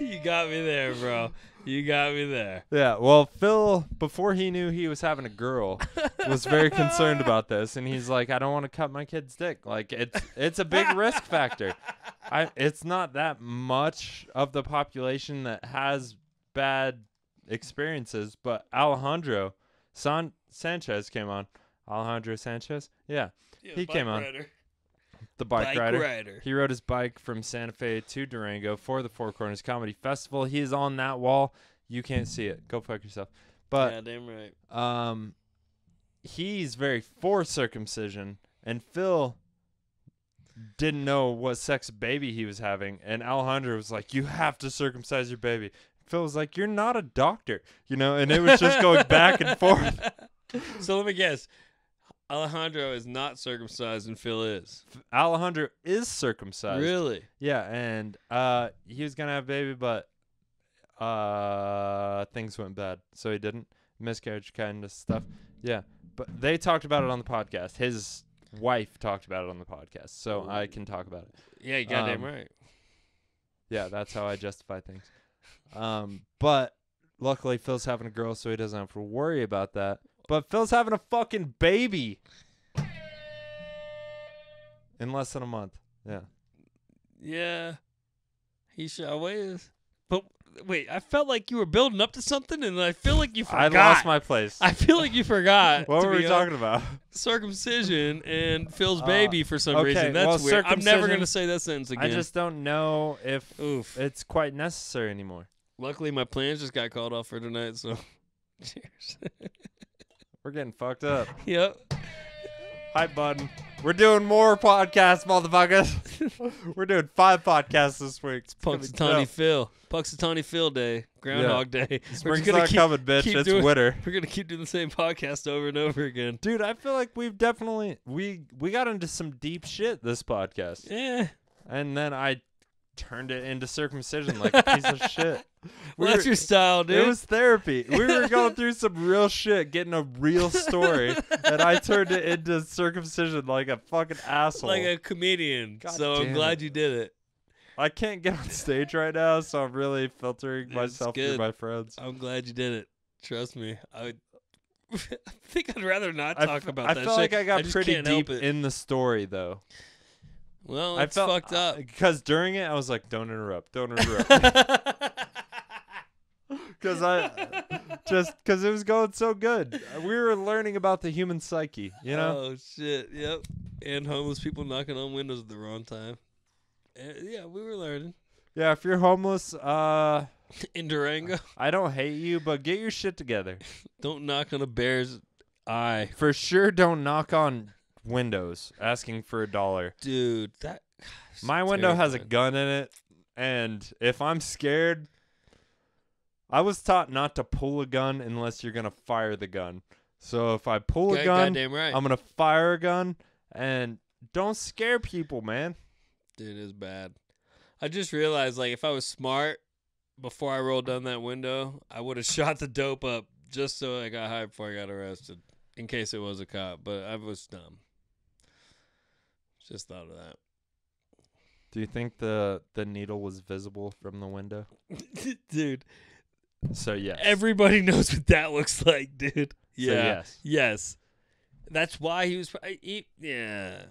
you got me there, bro. You got me there. Yeah, well, Phil, before he knew he was having a girl, was very concerned about this, and he's like, "I don't want to cut my kid's dick. Like, it's it's a big risk factor. I it's not that much of the population that has bad experiences, but Alejandro San- Sanchez came on. Alejandro Sanchez, yeah, Yeah, He came on. rider. the bike, Bike rider. rider. He rode his bike from Santa Fe to Durango for the Four Corners Comedy Festival. He is on that wall. You can't see it. Go fuck yourself. But yeah, damn right. um he's very for circumcision and Phil didn't know what sex baby he was having and Alejandro was like you have to circumcise your baby. Phil was like you're not a doctor, you know, and it was just going back and forth. so let me guess. Alejandro is not circumcised and Phil is. Alejandro is circumcised. Really? Yeah, and uh he was going to have a baby but uh things went bad. So he didn't miscarriage kind of stuff. Yeah. But they talked about it on the podcast. His wife talked about it on the podcast. So I can talk about it. Yeah, you goddamn Um, right. Yeah, that's how I justify things. Um but luckily Phil's having a girl so he doesn't have to worry about that. But Phil's having a fucking baby. In less than a month. Yeah. Yeah. He sure is. But wait, I felt like you were building up to something and I feel like you forgot. I lost my place. I feel like you forgot. what were we talking about? circumcision and Phil's Uh, baby for some okay, reason. That's well, weird. I'm never gonna say that sentence again. I just don't know if oof. it's quite necessary anymore. Luckily, my plans just got called off for tonight. So, cheers. We're getting fucked up. yep. Hype button. We're doing more podcasts, motherfuckers. We're doing five podcasts this week. It's Punxsutawney. Phil. Punxsutawney Phil Day. Groundhog Day. We're Spring's not keep, coming, bitch. It's doing- winter. We're gonna keep doing the same podcast over and over again. Dude, I feel like we've definitely we we got into some deep shit this podcast. Yeah. And then I turned it into circumcision like a piece of shit. We Well, that's were- your style, dude. It was therapy. We were going through some real shit, getting a real story, and I turned it into circumcision like a fucking asshole. like a comedian. God so I'm glad it. you did it. I can't get on stage right now, so I'm really filtering It's myself through my friends. I'm glad you did it. Trust me. I would I think I'd rather not talk about I that felt shit. like I got just pretty deep in the story though. Well, I it's felt fucked up. because during it I was like, "Don't interrupt, don't interrupt," because I just because it was going so good. We were learning about the human psyche, you know. Oh shit! Yep. And homeless people knocking on windows at the wrong time. Eh, yeah, we were learning yeah, if you're homeless, uh, in Durango. I don't hate you, but get your shit together. Don't knock on a bear's eye, For sure, don't knock on windows asking for a dollar. dude. That My window has a gun in it, and if I'm scared, I was taught not to pull a gun unless you're gonna fire the gun. So if I pull a gun, right, I'm gonna fire a gun, and don't scare people, man. dude. It's bad. I just realized, like, if I was smart before I rolled down that window, I would have shot the dope up just so I got high before I got arrested, in case it was a cop. But I was dumb. Just thought of that. Do you think the the needle was visible from the window? dude. So yes. Everybody knows what that looks like, dude. So Yeah. yes. Yes. That's why he was. He, yeah.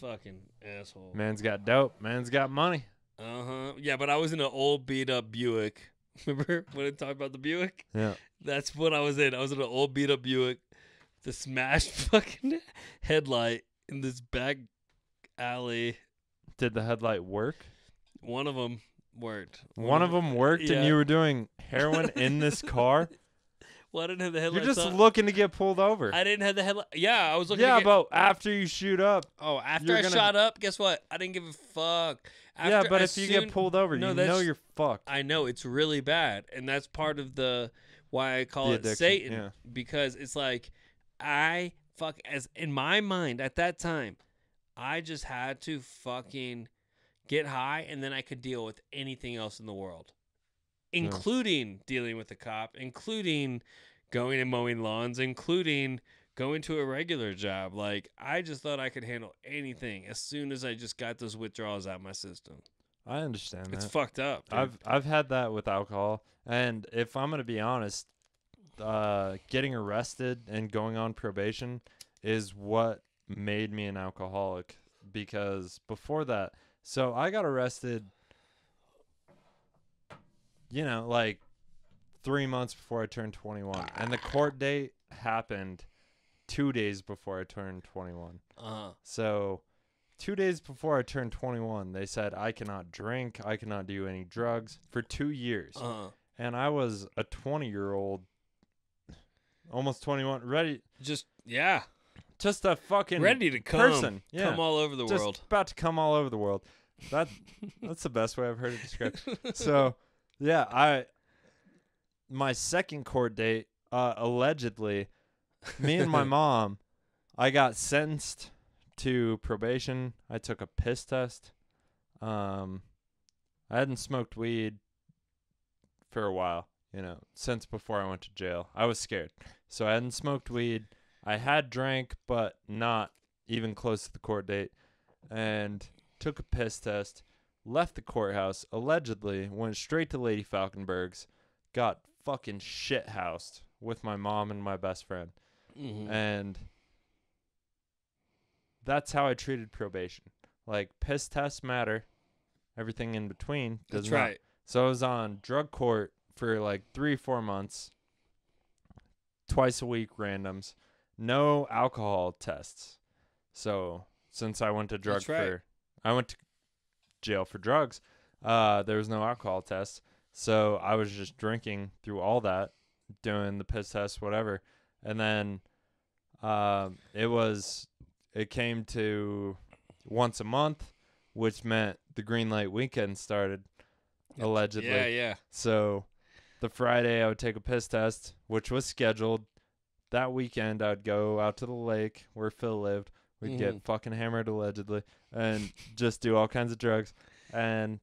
Fucking asshole. Man's got dope. Man's got money. Uh huh. Yeah, but I was in an old beat up Buick. Remember when I talked about the Buick? Yeah. That's what I was in. I was in an old beat up Buick, the smashed fucking headlight in this back alley. Did the headlight work? One of them worked. One of them worked, and you were doing heroin in this car. Well, I didn't have the headlight. You're just on. looking to get pulled over. I didn't have the headlight. Yeah, I was looking. yeah, get, but after you shoot up, Oh, after I gonna- shot up, guess what? I didn't give a fuck. After, yeah, but if you get pulled over, No, you know you're fucked. I know it's really bad, and that's part of the why I call it Satan yeah. because it's like I fuck as in my mind at that time, I just had to fucking get high, and then I could deal with anything else in the world, including dealing with the cop, including going and mowing lawns, including going to a regular job. Like I just thought I could handle anything as soon as I just got those withdrawals out of my system. I understand It's that. fucked up. dude. I've I've had that with alcohol, and if I'm gonna be honest, uh, getting arrested and going on probation is what made me an alcoholic. Because before that, so I got arrested. You know, like three months before I turned 21, and the court date happened two days before I turned 21. uh-huh. So, two days before I turned 21, they said I cannot drink, I cannot do any drugs for two years. Uh-huh. And I was a 20 year old, almost 21, ready, Just yeah, just a fucking ready to come, person. Yeah. come all over the just world. about to come all over the world. That that's the best way I've heard it described. so, yeah, I my second court date, uh, allegedly, me and my mom, I got sentenced to probation. I took a piss test. Um, I hadn't smoked weed for a while, you know, since before I went to jail. I was scared, so I hadn't smoked weed. I had drank, but not even close to the court date, and took a piss test. Left the courthouse allegedly, went straight to Lady Falconburgh's, got fucking shit housed with my mom and my best friend Mhm. and that's how I treated probation. Like piss tests matter, everything in between does That's not. right. So I was on drug court for like three, four months, twice a week randoms, no alcohol tests. So since I went to drug That's right. for, I went to jail for drugs. Uh, there was no alcohol test, so I was just drinking through all that, doing the piss test, whatever, and then, um, it was, it came to once a month, which meant the green light weekend started, allegedly. Yeah, yeah. So the Friday I would take a piss test, which was scheduled. That weekend I would go out to the lake where Phil lived. We'd Mhm. get fucking hammered allegedly and just do all kinds of drugs. And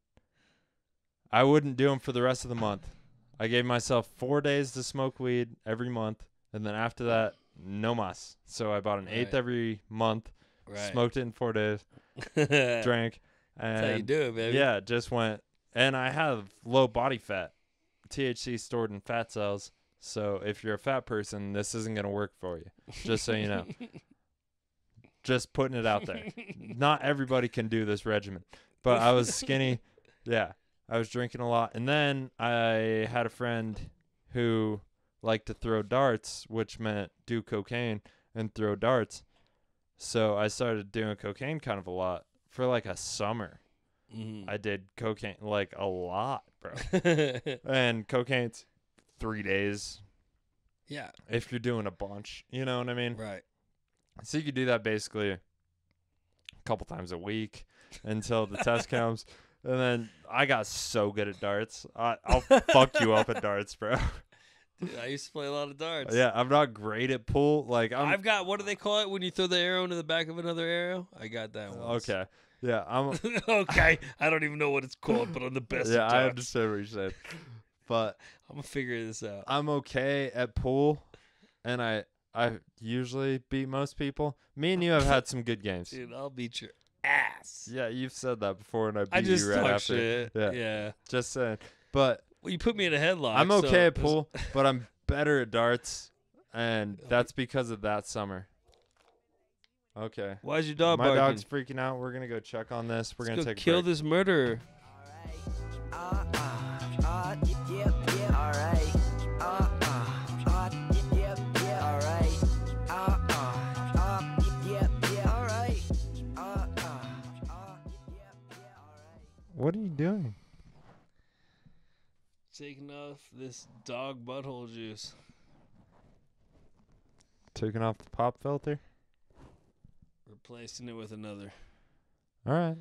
I wouldn't do them for the rest of the month. I gave myself four days to smoke weed every month, and then after that, no mas. So I bought an eighth every month, Right. smoked it in four days, drank, and how you do it, baby. yeah, just went. And I have low body fat, THC stored in fat cells. So if you're a fat person, this isn't gonna work for you. Just so you know. just putting it out there. Not everybody can do this regimen, but I was skinny. Yeah, I was drinking a lot, and then I had a friend who liked to throw darts, which meant do cocaine and throw darts. So I started doing cocaine kind of a lot for like a summer. Mhm. I did cocaine like a lot, bro. and cocaine's three days yeah. if you're doing a bunch. You know what I mean? Right. So you could do that basically a couple times a week until the test comes. And then I got so good at darts. I, I'll fuck you up at darts, bro. Dude, I used to play a lot of darts. yeah, I'm not great at pool. Like I'm I've got what do they call it when you throw the arrow into the back of another arrow? I got that one. okay. Yeah, I'm. okay. I don't even know what it's called, but I'm the best. yeah, I understand what you're saying, but I'm gonna figure this out. I'm okay at pool, and I I usually beat most people. Me and you have had some good games. Dude, I'll beat your ass. Yeah, you've said that before, and I beat I just you right talk after. shit. Yeah. yeah. Just saying, but Well, you put me in a headlock. I'm so okay at pool, but I'm better at darts, and that's because of that summer. Okay. Why is your dog My barking? dog's freaking out. We're gonna go check on this. We're Let's gonna go take a kill break. this murderer. Uh, uh, uh, What are you doing? Taking off this dog butthole juice. Taking off the pop filter. Replacing it with another. All right.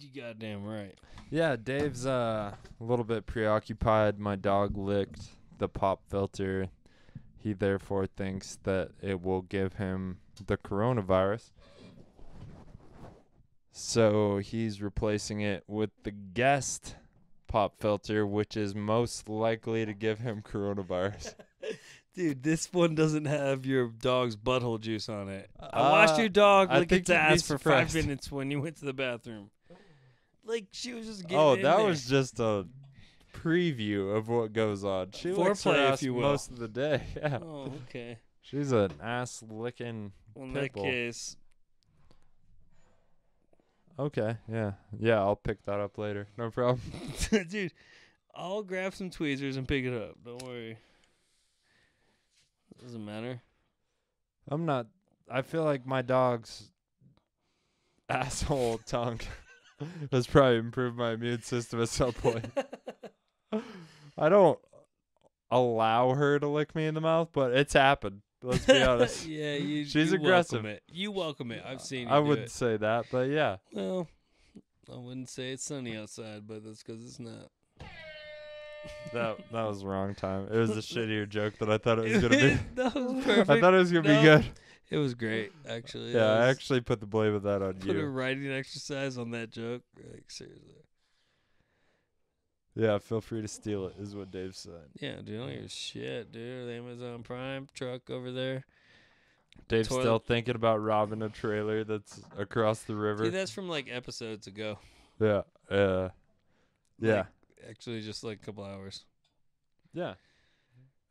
You goddamn right. Yeah, Dave's uh, a little bit preoccupied. My dog licked the pop filter. He therefore thinks that it will give him the coronavirus. So he's replacing it with the guest pop filter, which is most likely to give him coronavirus. Dude, this one doesn't have your dog's butthole juice on it. I watched Uh, your dog I lick its ass for five minutes when you went to the bathroom. Like she was just getting oh, that there. was just a preview of what goes on. She Foreplay, if you will. most of the day. Yeah. Oh, okay. She's an ass licking. Well, in that case, Okay, yeah, yeah. I'll pick that up later. No problem. dude, I'll grab some tweezers and pick it up. Don't worry. Doesn't matter. I'm not. I feel like my dog's asshole tongue has probably improved my immune system at some point. I don't allow her to lick me in the mouth, but it's happened. Let's be honest. yeah, you. She's you aggressive. Welcome it. You welcome it. I've seen you I wouldn't it. say that, but yeah. Well, I wouldn't say it's sunny outside, but that's because it's not. That that was the wrong time. It was a shittier joke than I thought it was gonna be. that was perfect. I thought it was gonna No, be good. It was great, actually. Yeah, I actually put the blame of that on put a you. writing exercise on that joke. Like seriously. Yeah, feel free to steal it, is what Dave said. Yeah, dude, don't your shit, dude. The Amazon Prime truck over there. Dave's Toilet- still thinking about robbing a trailer that's across the river. Dude, that's from like episodes ago. yeah, uh, yeah, Like, actually, just like a couple hours. yeah.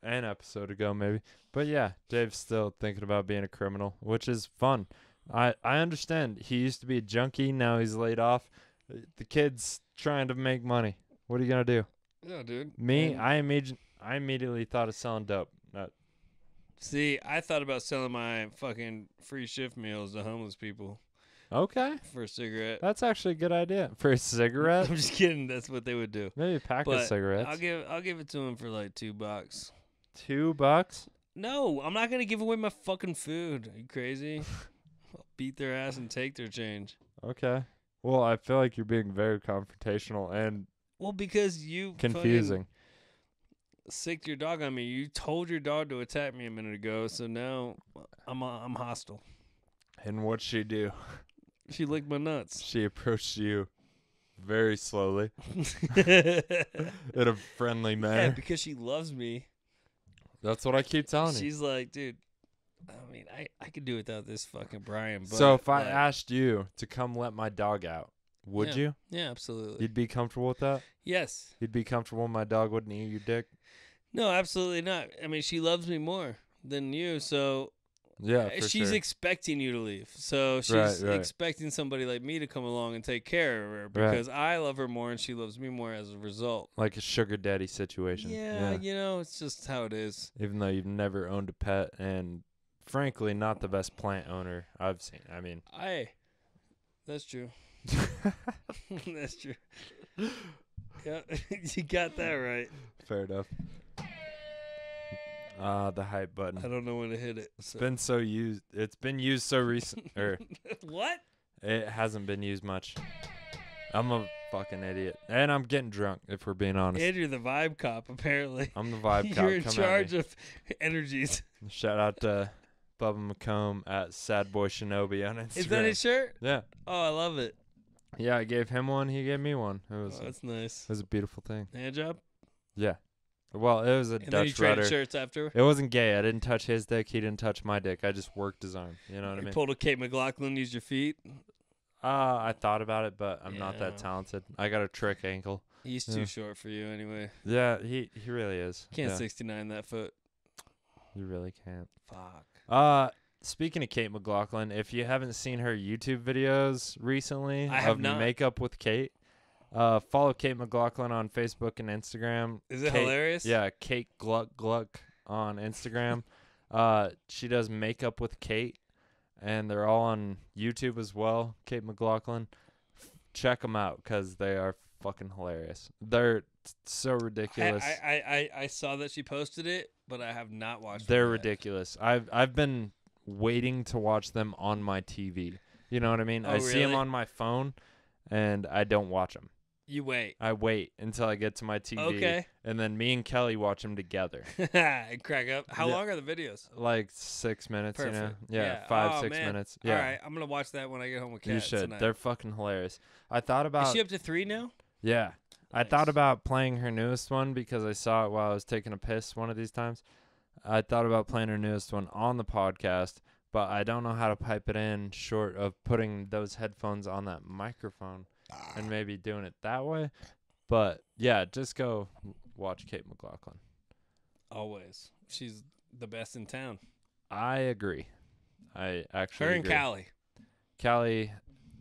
An episode ago, maybe. But yeah, Dave's still thinking about being a criminal, which is fun. I I understand. He used to be a junkie. Now he's laid off. Uh, The kid's trying to make money. What are you gonna do? Yeah, dude. Me, I imagine. I immediately thought of selling dope. Not, see. I thought about selling my fucking free shift meals to homeless people okay, for a cigarette. that's actually a good idea for a cigarette. I'm just kidding. That's what they would do. Maybe a pack But of cigarettes. I'll give I'll give it to them for like two bucks. Two bucks. No, I'm not gonna give away my fucking food. Are you crazy? I'll beat their ass and take their change. Okay. Well, I feel like you're being very confrontational and Well, because you confusing. sicked your dog on me. You told your dog to attack me a minute ago, so now I'm uh, I'm hostile. And what'd she do? She licked my nuts. She approached you very slowly in a friendly manner. Yeah, because she loves me. That's what I keep telling you. She's like, dude. I mean, I I could do without this fucking Brian. But So if I like, asked you to come let my dog out, would Yeah. you? yeah, absolutely. You'd be comfortable with that? yes. You'd be comfortable my dog wouldn't eat your dick? No, absolutely not. I mean, she loves me more than you, so Yeah, she's sure. expecting you to leave. So she's Right, right. expecting somebody like me to come along and take care of her Right. because I love her more and she loves me more as a result. like a sugar daddy situation. Yeah, you know, it's just how it is. Even though you've never owned a pet and frankly not the best plant owner I've seen. I mean I. That's true. That's true. Yeah, you got that right. fair enough. Ah, the hype button. I don't know when to hit it. It's so- been so used it's been used so recent or what? it hasn't been used much. I'm a fucking idiot. And I'm getting drunk if we're being honest. And you're the vibe cop, apparently. I'm the vibe cop. You're in Come at charge me. of energies. Shout out to Bubba McComb at Sad Boy Shinobi on Instagram. Is that his shirt? Yeah. Oh, I love it. Yeah, I gave him one, he gave me one. It Oh, was, it that's nice. It was a beautiful thing. Hand job. Yeah. Well, it was a And then you Dutch traded rudder. shirts after. It wasn't gay. I didn't touch his dick. He didn't touch my dick. I just worked his arm. You know what I You mean? pulled a Kate McLaughlin, used your feet. Uh, I thought about it, but I'm not Yeah. that talented. I got a trick ankle. He's Yeah. too short for you anyway. Yeah, he he really is. Can't yeah, 69 that foot. You really can't. Fuck. Uh, speaking of Kate McLaughlin, if you haven't seen her YouTube videos recently I have of not. makeup with Kate, uh, follow Kate McLaughlin on Facebook and Instagram. Is it Kate- hilarious? Yeah, Kate Gluck Gluck on Instagram. uh, she does makeup with Kate, and they're all on YouTube as well. Kate McLaughlin. F- Check them out because they are fucking hilarious. They're t- so I, ridiculous. I, I, I, I saw that she posted it, but I have not watched. They're yet. ridiculous. I've I've been waiting to watch them on my TV. You know what I mean? Oh, I see them on my phone, and I don't watch them. You wait. I wait until I get to my TV, Okay. and then me and Kelly watch them together. crack up. How Yeah. long are the videos? like six minutes, you know? Perfect. Yeah, Yeah. five, Oh, six man. minutes. Yeah, All right, I'm gonna watch that when I get home with Kat you should. tonight. They're fucking hilarious. I thought about Is she up to three now? yeah. I thought about playing her newest one because I saw it while I was taking a piss one of these times. I thought about playing her newest one on the podcast, but I don't know how to pipe it in short of putting those headphones on that microphone ah. and maybe doing it that way. But yeah, just go watch Kate McLaughlin. Always. She's the best in town. I agree. I actually Her and agree. Callie. Callie,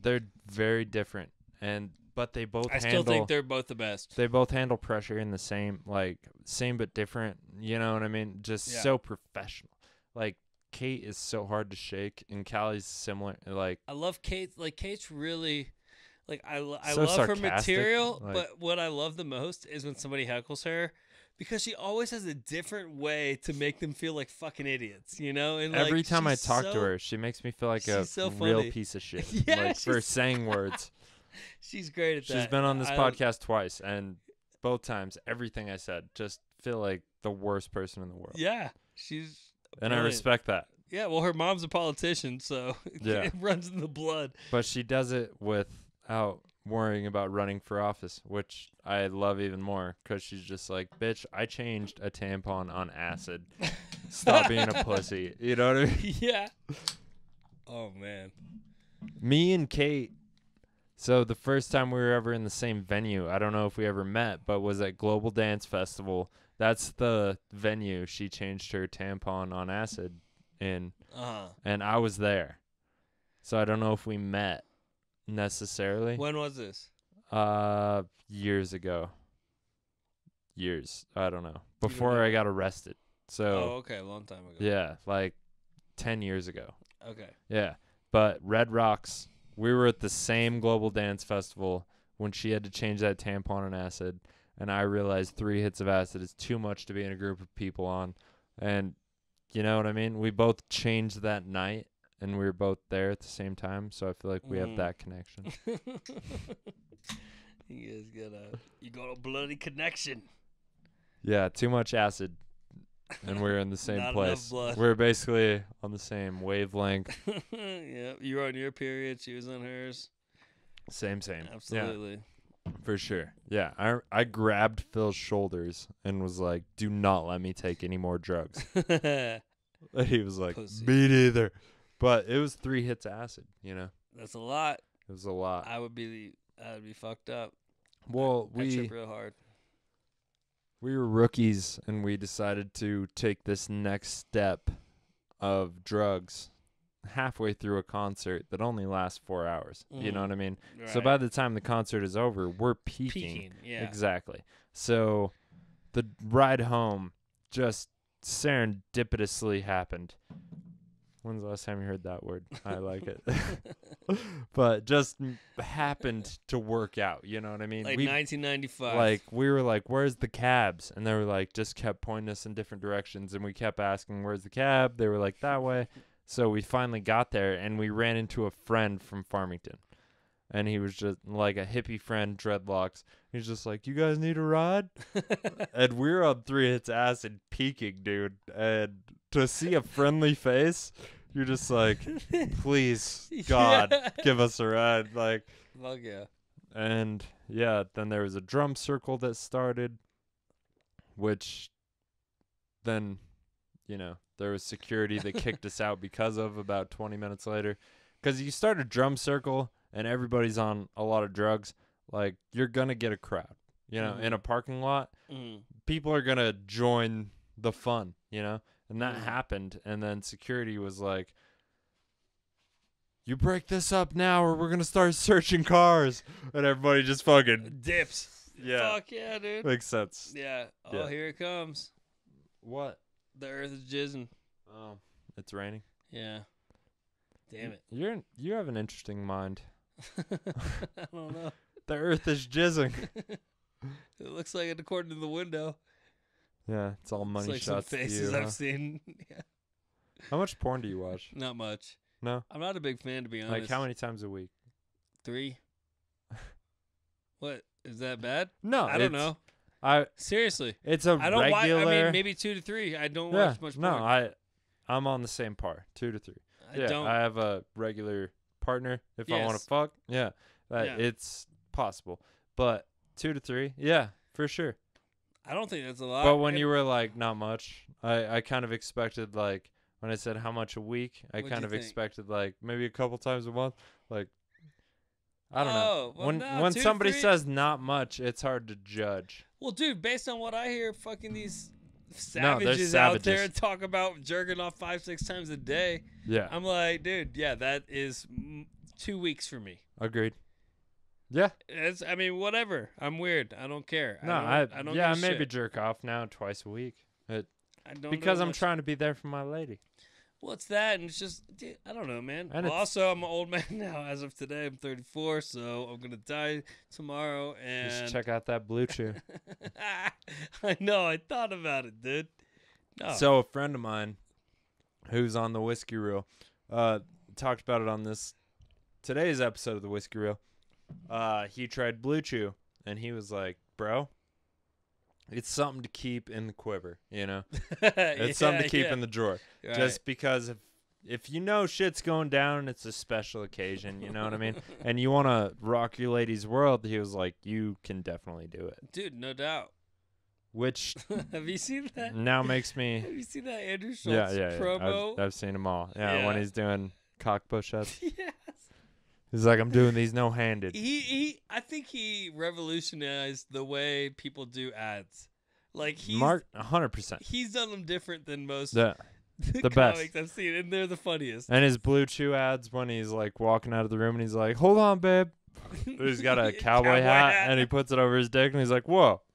they're very different, and but they both I still think they're both the best. they both handle pressure in the same like same but different. You know what I mean? Just Yeah. so professional. Like Kate is so hard to shake, and Callie's similar. Like I love Kate. Like Kate's really, like I, I So love her material. like- but what I love the most is when somebody heckles her, because she always has a different way to make them feel like fucking idiots. You know, and like, every time I talk so- to her, she makes me feel like a so real piece of shit. Yeah, like for saying words. she's great at that. She's been on this I- podcast twice, and both times, everything I said just feel like the worst person in the world. Yeah, she's. and I respect that. Yeah, well, her mom's a politician, so Yeah. it runs in the blood. But she does it without worrying about running for office, which I love even more because she's just like, bitch, I changed a tampon on acid. Stop being a pussy. You know what I mean? yeah. Oh man. Me and Kate. So the first time we were ever in the same venue, I don't know if we ever met, but was at Global Dance Festival. That's the venue she changed her tampon on acid in, Uh huh. and I was there. So I don't know if we met necessarily. When was this? Uh, years ago. Years. I don't know. don't Before know. I got arrested. So oh, okay, a long time ago. yeah, like ten years ago. Okay. Yeah. But Red Rocks, we were at the same global dance festival when she had to change that tampon on acid, and I realized three hits of acid is too much to be in a group of people on, and you know what I mean. We both changed that night, and we were both there at the same time, so I feel like we Mm. have that connection. you guys got a you got a bloody connection. Yeah, too much acid, and we're in the same place. We're basically on the same wavelength. yeah, you were on your period. She was on hers. Same, same. Yeah. Absolutely. For sure. Yeah. I I grabbed Phil's shoulders and was like, "Do not let me take any more drugs." And he was like, Pussy. "Me neither." But it was three hits of acid. You know, That's a lot. it was a lot. I would be I would be fucked up. well, I we trip real hard. We were rookies and we decided to take this next step of drugs halfway through a concert that only lasts four hours. You know what I mm-hmm. mean? So by the time the concert is over, we're peaking. peaking, yeah. Exactly. So the ride home just serendipitously happened. When's the last time you heard that word? I like it. but just happened to work out. You know what I mean? like we 1995. like we were like, "Where's the cabs?" And they were like, just kept pointing us in different directions, and we kept asking, "Where's the cab?" They were like, "That way." So we finally got there, and we ran into a friend from Farmington, and he was just like a hippie friend, dreadlocks. He's just like, "You guys need a ride?" and we're on three hits acid, peaking, dude. And to see a friendly face, you're just like, "Please, God, Yeah. give us a ride!" Like. Fuck yeah. And yeah, then there was a drum circle that started, which then, you know, there was security that kicked us out because of about 20 minutes later. Because you start a drum circle and everybody's on a lot of drugs, like, you're going to get a crowd. You know, in a parking lot, Mm. people are going to join the fun, you know? And that Mhm. happened. And then security was like, you break this up now or we're going to start searching cars. And everybody just fucking Dips. Yeah. Fuck yeah, dude. makes sense. Yeah. Oh, Yeah. here it comes. What? The earth is jizzing. Oh, it's raining. Yeah. Damn it. You're you have an interesting mind. I don't know. The earth is jizzing. It looks like it according to the window. Yeah, it's all money it's like shots some faces you. I've huh? seen. yeah. How much porn do you watch? Not much. No. I'm not a big fan to be honest. Like how many times a week? Three. what is that bad? No, I don't know. I Seriously, it's a I don't watch. regular. I mean, maybe two to three. I don't yeah, watch much. no, porn. I I'm on the same par, two to three. I yeah, don't. I have a regular partner if I want to fuck. Yeah, that, Yeah. it's possible, but two to three, yeah, for sure. I don't think that's a lot. But when you were like not much, I I kind of expected like when I said how much a week, I What'd kind you of think? expected like maybe a couple times a month. Like I don't know. Oh, well, when no, when two to somebody three- says not much, it's hard to judge. Well, dude, based on what I hear, fucking these savages, out there savages. talk about jerking off five, six times a day. Yeah, I'm like, dude, yeah, that is mm, two weeks for me. agreed. Yeah, It's, I mean, whatever. I'm weird. I don't care. no, I, I, don't, I don't yeah, I maybe shit. jerk off now twice a week. It, I don't because I'm much- trying to be there for my lady. Well, it's that, and it's just, dude, I don't know, man. And Well, also, I'm an old man now. As of today, I'm 34, so I'm gonna die tomorrow. And Just check out that BlueChew. I know. I thought about it, dude. No. So a friend of mine who's on the whiskey reel uh talked about it on this today's episode of the whiskey reel. Uh he tried BlueChew and he was like, "Bro, it's something to keep in the quiver, you know? It's something to keep in the drawer. Just because if if you know shit's going down, it's a special occasion, you know what I mean? And you want to rock your lady's world, he was like, "You can definitely do it." dude, no doubt. Which Have you seen that? now makes me Have you seen that Andrew Schulz Yeah, yeah, yeah. promo? I've, I've seen them all. Yeah, Yeah. when he's doing cock push-ups, yes. He's like, "I'm doing these no-handed." He he. I think he revolutionized the way people do ads. Like he's Mark, hundred percent. he's done them different than most Yeah, the the best. I've seen, and they're the funniest. and his BlueChew ads when he's like walking out of the room and he's like, "Hold on, babe." He's got a cowboy, hat, and he puts it over his dick and he's like, "Whoa."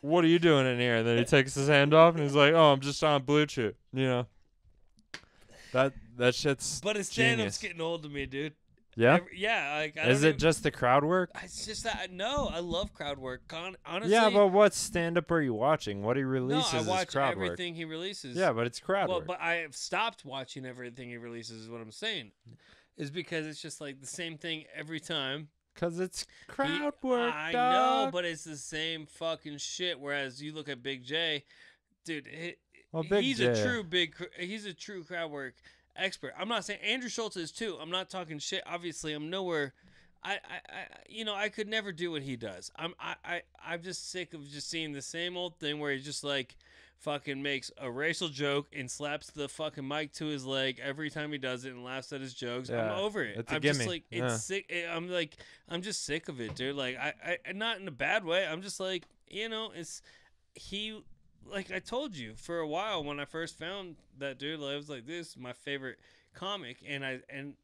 What are you doing in here? And then he takes his hand off and he's like, "Oh, I'm just on BlueChew." You know. That that shit's but his stand-up's getting old to me, dude. yeah. Every- yeah. Like, I Is it even- just the crowd work? It's just that no, I love crowd work. Con- honestly, yeah, but what stand up are you watching? What he no, releases I is watch crowd work. everything he releases. Yeah, but it's crowd well, work. but I have stopped watching everything he releases. Is what I'm saying, is because it's just like the same thing every time. Cause it's He- crowd work. I dog. know, but it's the same fucking shit. Whereas you look at Big Jay, dude, he, Well, Big he's a J- true big. He's a true crowd work expert. I'm not saying Andrew Schulz is too. I'm not talking shit. Obviously, I'm nowhere. I, I, I, you know, I could never do what he does. I'm, I, I, I'm just sick of just seeing the same old thing where he just like fucking makes a racial joke and slaps the fucking mic to his leg every time he does it and laughs at his jokes. Yeah, I'm over it. it's a I'm just gimme. like, it's Yeah. sick. eh, I'm like, I'm just sick of it, dude. Like, I, I, not in a bad way. I'm just like, you know, it's he. Like I told you, for a while when I first found that dude, I was like, "This is my favorite comic," and I and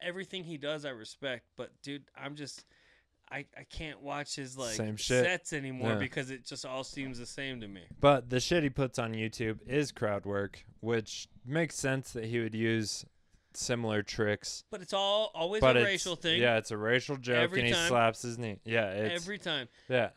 everything he does I respect, but dude, I'm just I, I can't watch his like Same shit. sets anymore Yeah. because it just all seems the same to me. But the shit he puts on YouTube is crowd work, which makes sense that he would use similar tricks. But it's all always but a racial thing. Yeah, it's a racial joke, Every and he slaps his knee. Yeah, it's every time. yeah,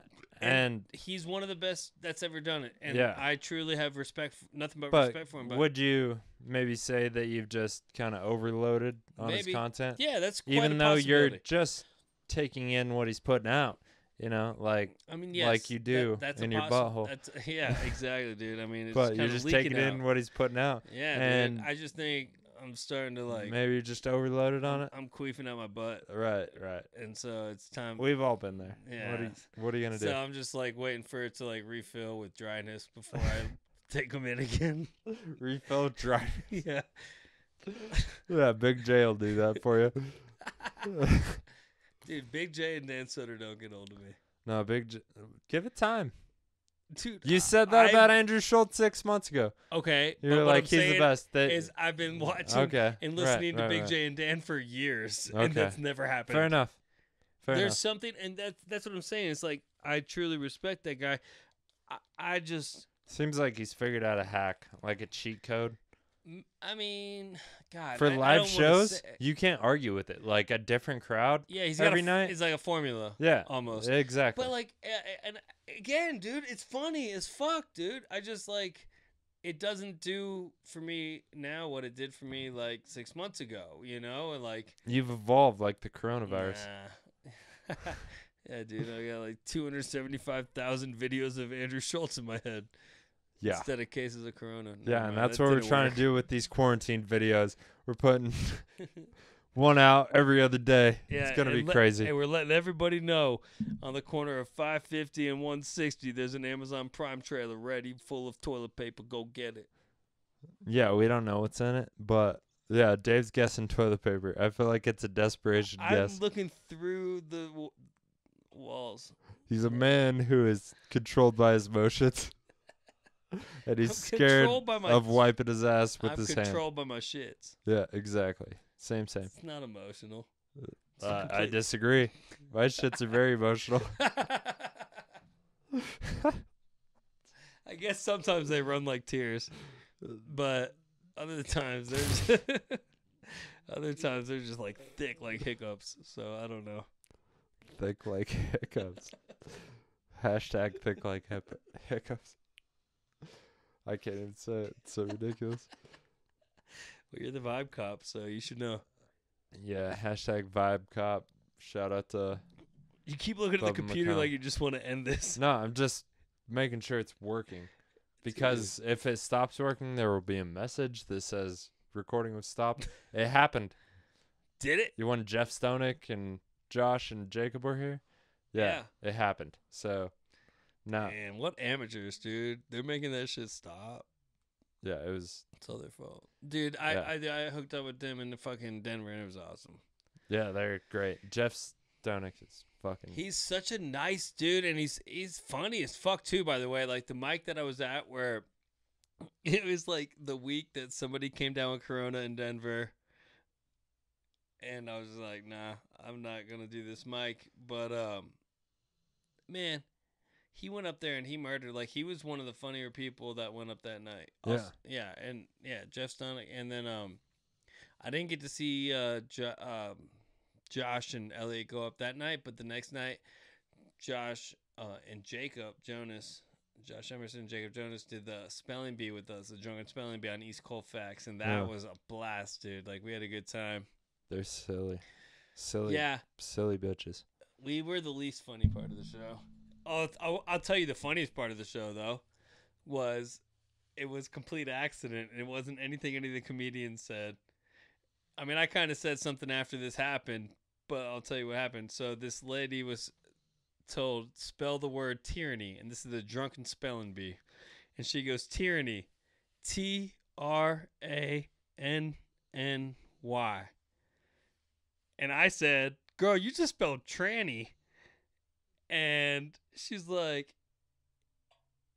and, he's one of the best that's ever done it, and Yeah. I truly have respect, f nothing but, but respect for him. But would you maybe say that you've just kind of overloaded on his content, yeah, that's quite even though you're just taking in what he's putting out? You know, like, I mean, like yes, you that- do that's in a your butthole. That's, yeah, exactly, dude. I mean, it's but you're just taking out. in what he's putting out. Yeah, and dude. I just think I'm starting to like. maybe you're just overloaded on it. I'm queefing out my butt, Right, right. and so it's time. We've all been there. What Yeah. are you, what are you gonna So do? So I'm just like waiting for it to like refill with dryness before I take them in again. Refill dry. yeah. yeah, Big Jay will do that for you. Dude, Big Jay and Dan Soder don't get old to me. no, Big Jay. Give it time. Dude, You said that about I've- Andrew Schulz six months ago. Okay. You but were what like, he's the best. That, Is I've been watching okay. and right, listening to right, Big right. J and Dan for years, Okay. and that's never happened. Fair enough. Fair enough. There's enough. something, and that's that's what I'm saying. It's like I truly respect that guy. I, I just, Seems like he's figured out a hack, like a cheat code I mean, God, for I- I live don't shows. You can't argue with it. Like a different crowd. yeah, he's every a, night. It's like a formula, Yeah, almost. exactly. But like, and again, dude, it's funny as fuck, dude. I just like, it doesn't do for me now what it did for me like six months ago. You know, and like You've evolved like the coronavirus. Nah. yeah, dude, I got like 275,000 videos of Andrew Schulz in my head Yeah. instead of cases of corona. Yeah, and that's what we're trying to do with these quarantine videos. We're putting one out every other day. Yeah, it's gonna be let- crazy. And we're letting everybody know on the corner of 550 and 160, there's an Amazon Prime trailer ready, full of toilet paper. Go get it. Yeah, we don't know what's in it, but yeah, Dave's guessing toilet paper. I feel like it's a desperation I'm guess. looking through the w- walls. He's a man who is controlled by his emotions, and he's I'm scared by my of wiping his ass with I'm his hand. controlled by my shits. Yeah, exactly. Same, same. It's not emotional. It's Uh, I disagree. My shits are very emotional. I guess sometimes they run like tears, but other times they're just, other times they're just like thick like hiccups. So I don't know. thick like hiccups. Hashtag thick like hip- hiccups. I can't even say it. It's so ridiculous. Well, you're the vibe cop, so you should know. Yeah, hashtag vibe cop. Shout out to. You keep looking at the computer McConnell. like you just want to end this. No, I'm just making sure it's working. Because if it stops working, there will be a message that says recording was stopped. it happened. Did it? You want Jeff Stonick and Josh and Jacob were here? Yeah, it happened. So, now, Man, what amateurs, dude? They're making that shit stop. yeah, it was. It's all their fault, dude. I, I I hooked up with them in the fucking Denver, and it was awesome. Yeah, they're great. Jeff Stonick is fucking. He's such a nice dude, and he's he's funny as fuck too. By the way, like the mic that I was at, where it was like the week that somebody came down with Corona in Denver, and I was like, nah, I'm not gonna do this mic. But um, man, he went up there and he murdered. Like he was one of the funnier people that went up that night. Yeah. Also- yeah, and yeah, Jeff Stonick, and then um, I didn't get to see uh, jo- um, Josh and Elliot go up that night, but the next night, Josh uh, and Jacob Jonas, Josh Emerson and Jacob Jonas did the spelling bee with us, the drunken spelling bee on East Colfax, and that Yeah. was a blast, dude. Like we had a good time. They're silly. Silly. Yeah, Silly bitches. we were the least funny part of the show. Oh, I'll, I'll tell you the funniest part of the show though was it was complete accident and it wasn't anything any of the comedians said. I mean, I kind of said something after this happened, but I'll tell you what happened. So this lady was told spell the word tyranny, and this is the drunken spelling bee, and she goes tyranny, T R A N N Y, and I said, "Girl, you just spelled tranny," and she's like.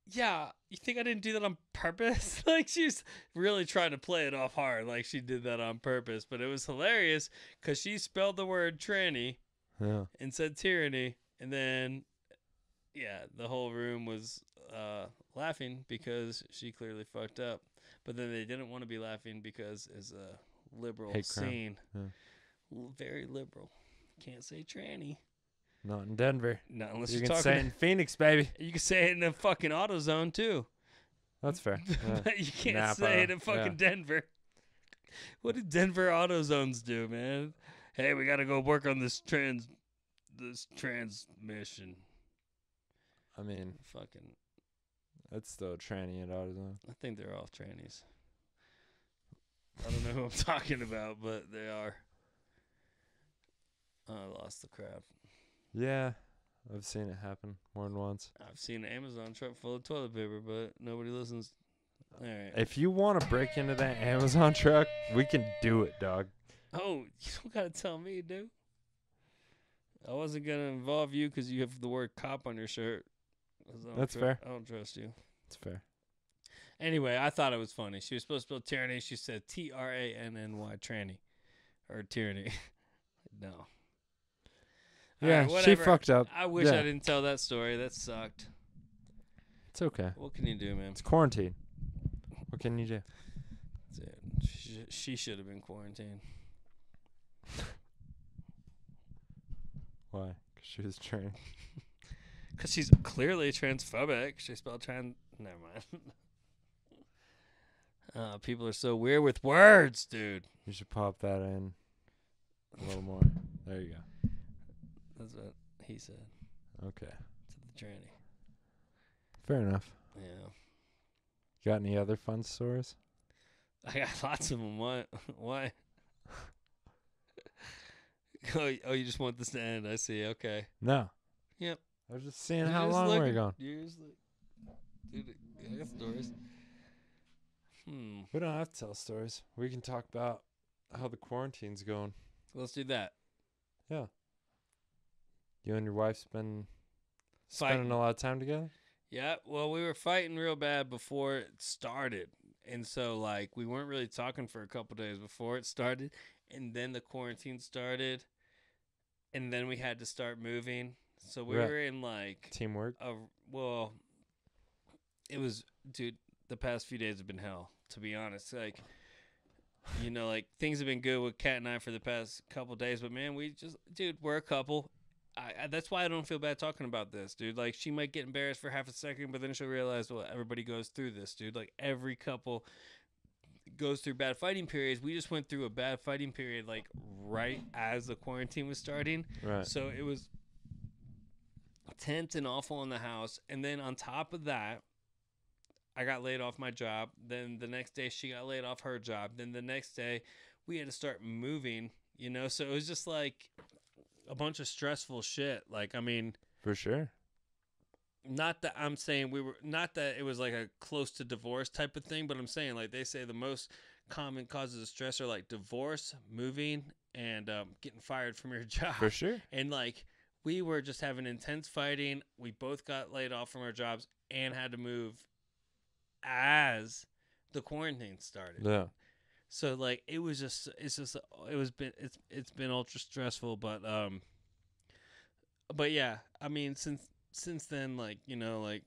Yeah, you think I didn't do that on purpose? like she's really trying to play it off hard, like she did that on purpose. But it was hilarious because she spelled the word tranny Yeah. and said tyranny, and then yeah, the whole room was uh, laughing because she clearly fucked up. But then they didn't want to be laughing because it's a liberal Hate scene, Yeah. Very liberal. Can't say tranny, Not in Denver. not unless you you're can talking. say it in Phoenix, baby. you can say it in a fucking auto zone too. That's fair. Yeah. but you can't Napa, say it in fucking yeah. Denver. What did Denver auto zones do, man? Hey, we got to go work on this trans, this transmission. I mean, Fucking, that's still a tranny at AutoZone. I think they're all trannies. I don't know who I'm talking about, but they are. Oh, I lost the crowd. Yeah, I've seen it happen more than once. I've seen an Amazon truck full of toilet paper, but nobody listens. All right. If you want to break into that Amazon truck, we can do it, dog. Oh, you don't gotta tell me, dude. I wasn't gonna involve you 'cause you have the word "cop" on your shirt. That's tru- fair. I don't trust you. It's fair. Anyway, I thought it was funny. She was supposed to spell tyranny. She said T R A N N Y tranny, or tyranny. no. Yeah, right, she fucked up. I wish Yeah. I didn't tell that story. That sucked. It's okay. What can you do, man? It's quarantine. What can you do? Dude, she, she should have been quarantined. Why? Because she was trans. Because she's clearly transphobic. She spelled trans. Never mind. uh, people are so weird with words, dude. You should pop that in a little more. There you go. That's what he said Okay. to the tranny. Fair enough. Yeah. Got any other fun stories? I got lots of them. Why? Why? oh, y- oh, you just want this to end. I see. Okay. No. Yep. I was just seeing how long we're going. You're just like, dude, I got stories. Hmm. We don't have to tell stories. We can talk about how the quarantine's going. Let's do that. You and your wife's been Fighting. spending a lot of time together? Yeah, well, we were fighting real bad before it started. And so, like, we weren't really talking for a couple days before it started. And then the quarantine started. And then we had to start moving. So we Right. were in, like, Teamwork? a, well, it was, dude, the past few days have been hell, to be honest. Like, you know, like, things have been good with Kat and I for the past couple days. But, man, we just, dude, we're a couple. I, I, that's why I don't feel bad talking about this, dude. Like, she might get embarrassed for half a second, but then she'll realize, well, everybody goes through this, dude. Like, every couple goes through bad fighting periods. We just went through a bad fighting period, like, right as the quarantine was starting. Right. So it was tense and awful in the house. And then on top of that, I got laid off my job. Then the next day, she got laid off her job. Then the next day, we had to start moving, you know? So it was just like a bunch of stressful shit. Like, I mean, For sure. not that I'm saying we were, not that it was like a close to divorce type of thing, but I'm saying like they say the most common causes of stress are like divorce, moving, and um, getting fired from your job. For sure. And like we were just having intense fighting. We both got laid off from our jobs and had to move as the quarantine started. Yeah. So like it was just it's just it was been it's it's been ultra stressful, but um but yeah, I mean since since then like, you know, like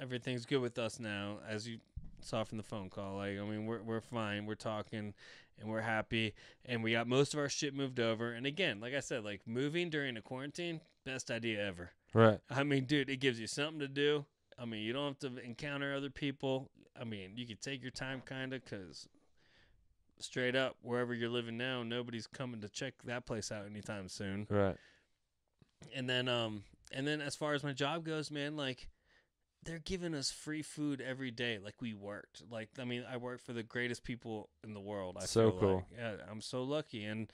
everything's good with us now as you saw from the phone call. Like I mean, we're we're fine. We're talking and we're happy and we got most of our shit moved over. And again, like I said, like moving during a quarantine, best idea ever. Right. I mean, dude, it gives you something to do. I mean, you don't have to encounter other people. I mean, you can take your time kind of cuz straight up wherever you're living now, nobody's coming to check that place out anytime soon Right. and then um and then as far as my job goes man like they're giving us free food every day like we worked like i mean i work for the greatest people in the world I So feel cool. like. yeah i'm so lucky and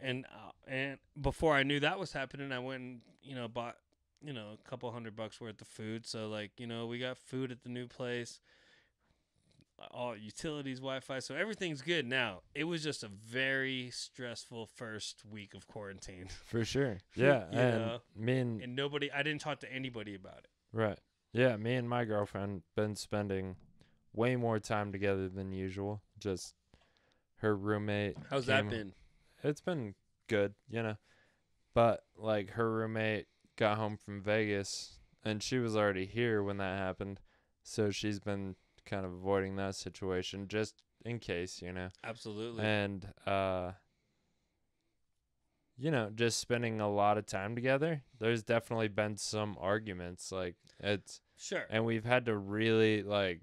and uh, and before I knew that was happening, I went and you know bought you know a couple hundred bucks worth of food. So like you know we got food at the new place, all utilities, Wi-Fi, so everything's good now. It was just a very stressful first week of quarantine, For sure. Yeah. You and know? me and and nobody. I didn't talk to anybody about it. Right. Yeah, me and my girlfriend been spending way more time together than usual. Just her roommate. How's that been? It's been good, you know. But like her roommate got home from Vegas and she was already here when that happened. So she's been kind of avoiding that situation just in case, you know. Absolutely. And uh you know, just spending a lot of time together. There's definitely been some arguments like it's sure. and we've had to really like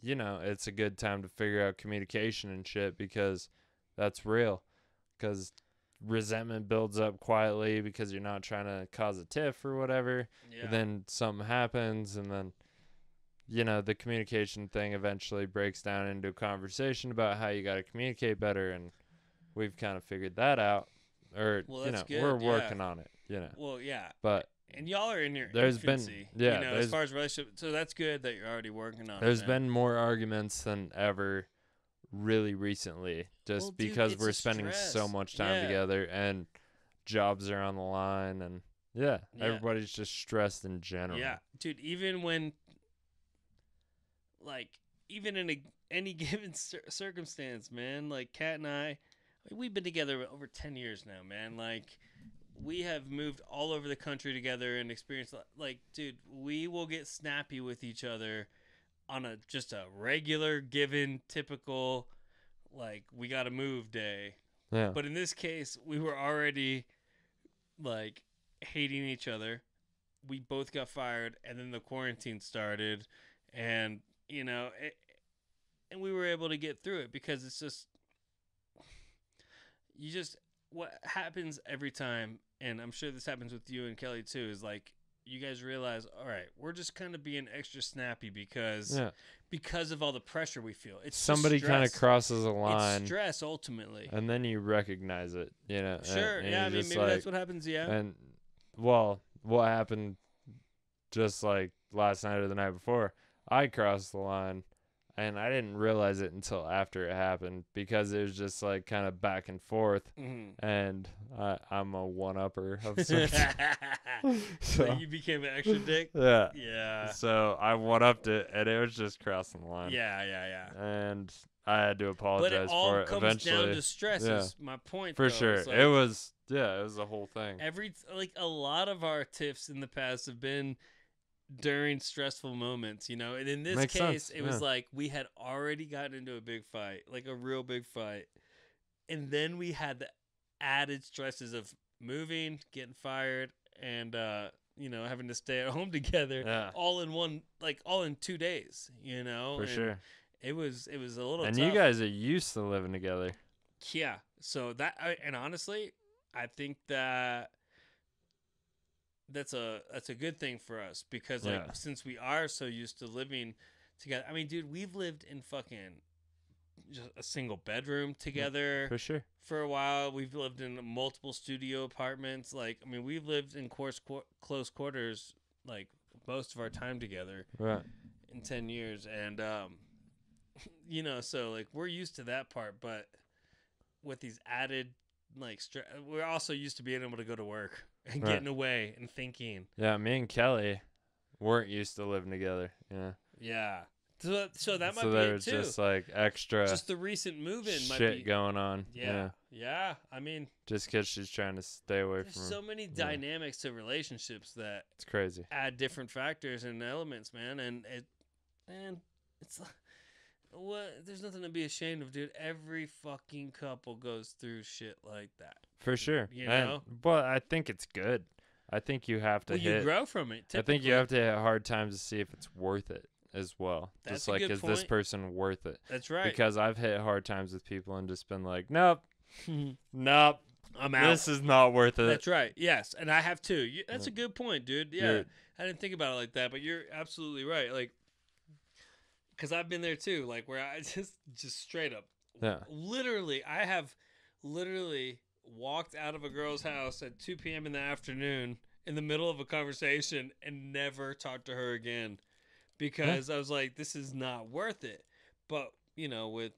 you know it's a good time to figure out communication and shit because that's real because resentment builds up quietly because you're not trying to cause a tiff or whatever yeah. then something happens and then you know the communication thing eventually breaks down into a conversation about how you got to communicate better and we've kind of figured that out or Well, you know good, we're yeah. working on it you know well, yeah. but And y'all are in your There's been- yeah, You know, as far as relationship, so that's good that you're already working on. There's been more arguments than ever really recently just Well, dude, because we're spending so much time Yeah. together and jobs are on the line and yeah, Yeah. everybody's just stressed in general. Yeah, dude. Even when, like, even in a, any given cir- circumstance, man. Like, Kat and I, we've been together over ten years now, man. Like, we have moved all over the country together and experienced. Like, dude, we will get snappy with each other on a just a regular, given, typical, like, we got to move day. Yeah. But in this case, we were already like hating each other. We both got fired, and then the quarantine started, and you know, it, and we were able to get through it because it's just you just what happens every time, and I'm sure this happens with you and Kelly too. Is like you guys realize, all right, we're just kind of being extra snappy because yeah. because of all the pressure we feel. It's Somebody kind of crosses a It's line stress ultimately. and then you recognize it, you know. and- Sure. and yeah. I mean, maybe like, that's what happens. Yeah. And well, what happened just like last night or the night before, I crossed the line and I didn't realize it until after it happened because it was just like kind of back and forth Mhm. and I, I'm a one upper of sorts. so so you became an extra dick. yeah. Yeah. So I one upped it and it was just crossing the line. Yeah. Yeah. Yeah. And I had to But apologize it all for it all comes eventually. down to stress. Yeah. Is my point. for though. sure. Like it was yeah, it was the whole thing. every like a lot of our tiffs in the past have been during stressful moments, you know. And in this Makes case, sense, it was like we had already gotten into a big fight, like a real big fight, and then we had the added stresses of moving, getting fired, and uh, you know having to stay at home together, Yeah. all in one, like all in two days, you know. For And sure. It was it was a little. And tough. you guys are used to living together. Yeah. So that and honestly, I think that that's a that's a good thing for us because like Yeah. since we are so used to living together. I mean, dude, we've lived in fucking just a single bedroom together For sure. for a while. We've lived in multiple studio apartments. Like, I mean, we've lived in course qu- close quarters like most of our time together Right. in 10 years and um you know so like we're used to that part but with these added like stre- we're also used to being able to go to work and Right. getting away and thinking Yeah, me and Kelly weren't used to living together. Yeah. yeah so, so that might so be it too just like extra just the recent move-in might shit be going on. yeah, yeah i mean Just because she's trying to stay away from. so many yeah. dynamics to relationships that it's crazy. add different factors and elements, man. And it, man, it's like, what? There's nothing to be ashamed of, dude. Every fucking couple goes through shit like that. For sure. You And- know? but I think it's good. I think you have to Well, hit. you grow from it. I think you have to hit hard times to see if it's worth it as well. That's just like, is this person worth it? That's right. Because I've hit hard times with people and just been like, nope, nope. I'm out. this is not worth it. That's right. Yes, and I have too. You, that's a mm. good point, dude. Yeah, You're- I didn't think about it like that, but you're absolutely right. Like, because I've been there too. Like where I just, just straight up, Yeah. literally, I have literally walked out of a girl's house at 2 p.m. in the afternoon in the middle of a conversation and never talked to her again because I was like, this is not worth it. But you know, with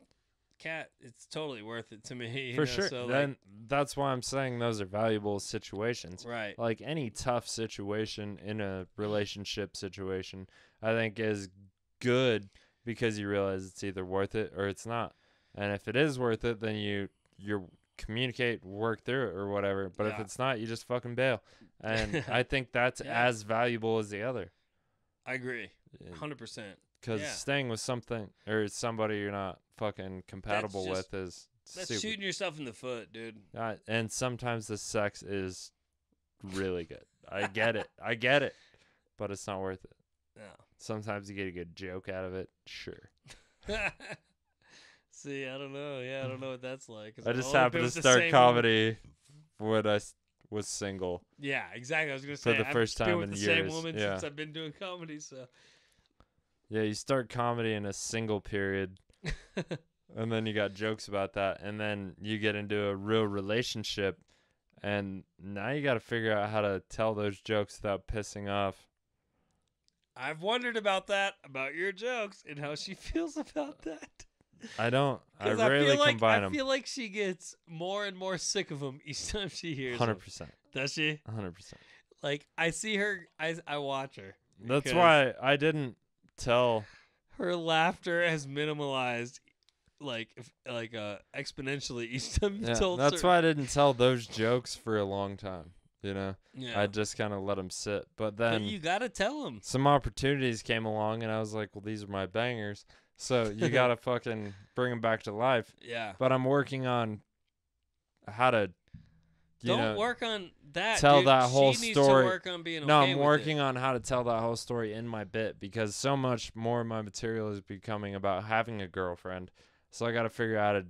Kat, it's totally worth it to me. For know, sure. So then that's why I'm saying those are valuable situations. right. Like any tough situation in a relationship situation, I think is good because you realize it's either worth it or it's not. And if it is worth it, then you you communicate, work through it or whatever. But if it's not, you just fucking bail. And I think that's Yeah. as valuable as the other. I agree. 100%. Because Yeah. staying with something or somebody you're not fucking compatible just- with is That's stupid. shooting yourself in the foot, dude. Uh, and sometimes the sex is really good. I get it. I get it. But it's not worth it. No. Sometimes you get a good joke out of it. Sure. See, I don't know. Yeah, I don't know what that's like. I just happened to start comedy woman- when I was single. Yeah, exactly. I was gonna For say the I've first been time with in the same years, woman yeah. since I've been doing comedy. So Yeah, you start comedy in a single period, and then you got jokes about that, and then you get into a real relationship, and now you got to figure out how to tell those jokes without pissing off. I've wondered about that, about your jokes, and how she feels about that. I don't. I rarely feel like combine I feel like she gets more and more sick of them each time she hears Hundred them. percent. Does she? Hundred percent. Like I see her, I I watch her. That's why I didn't tell. her laughter has minimalized, like if, like uh exponentially each time you Yeah, told that's her. why I didn't tell those jokes for a long time. You know, Yeah. I just kind of let them sit. But but then you gotta tell them. some opportunities came along, and I was like, "Well, these are my bangers." So you gotta fucking bring them back to life. Yeah. But I'm working on how to, you Don't know, work on that. tell dude. that whole story. To work on being no, I'm working it. on how to tell that whole story in my bit because so much more of my material is becoming about having a girlfriend. So I got to figure out how to,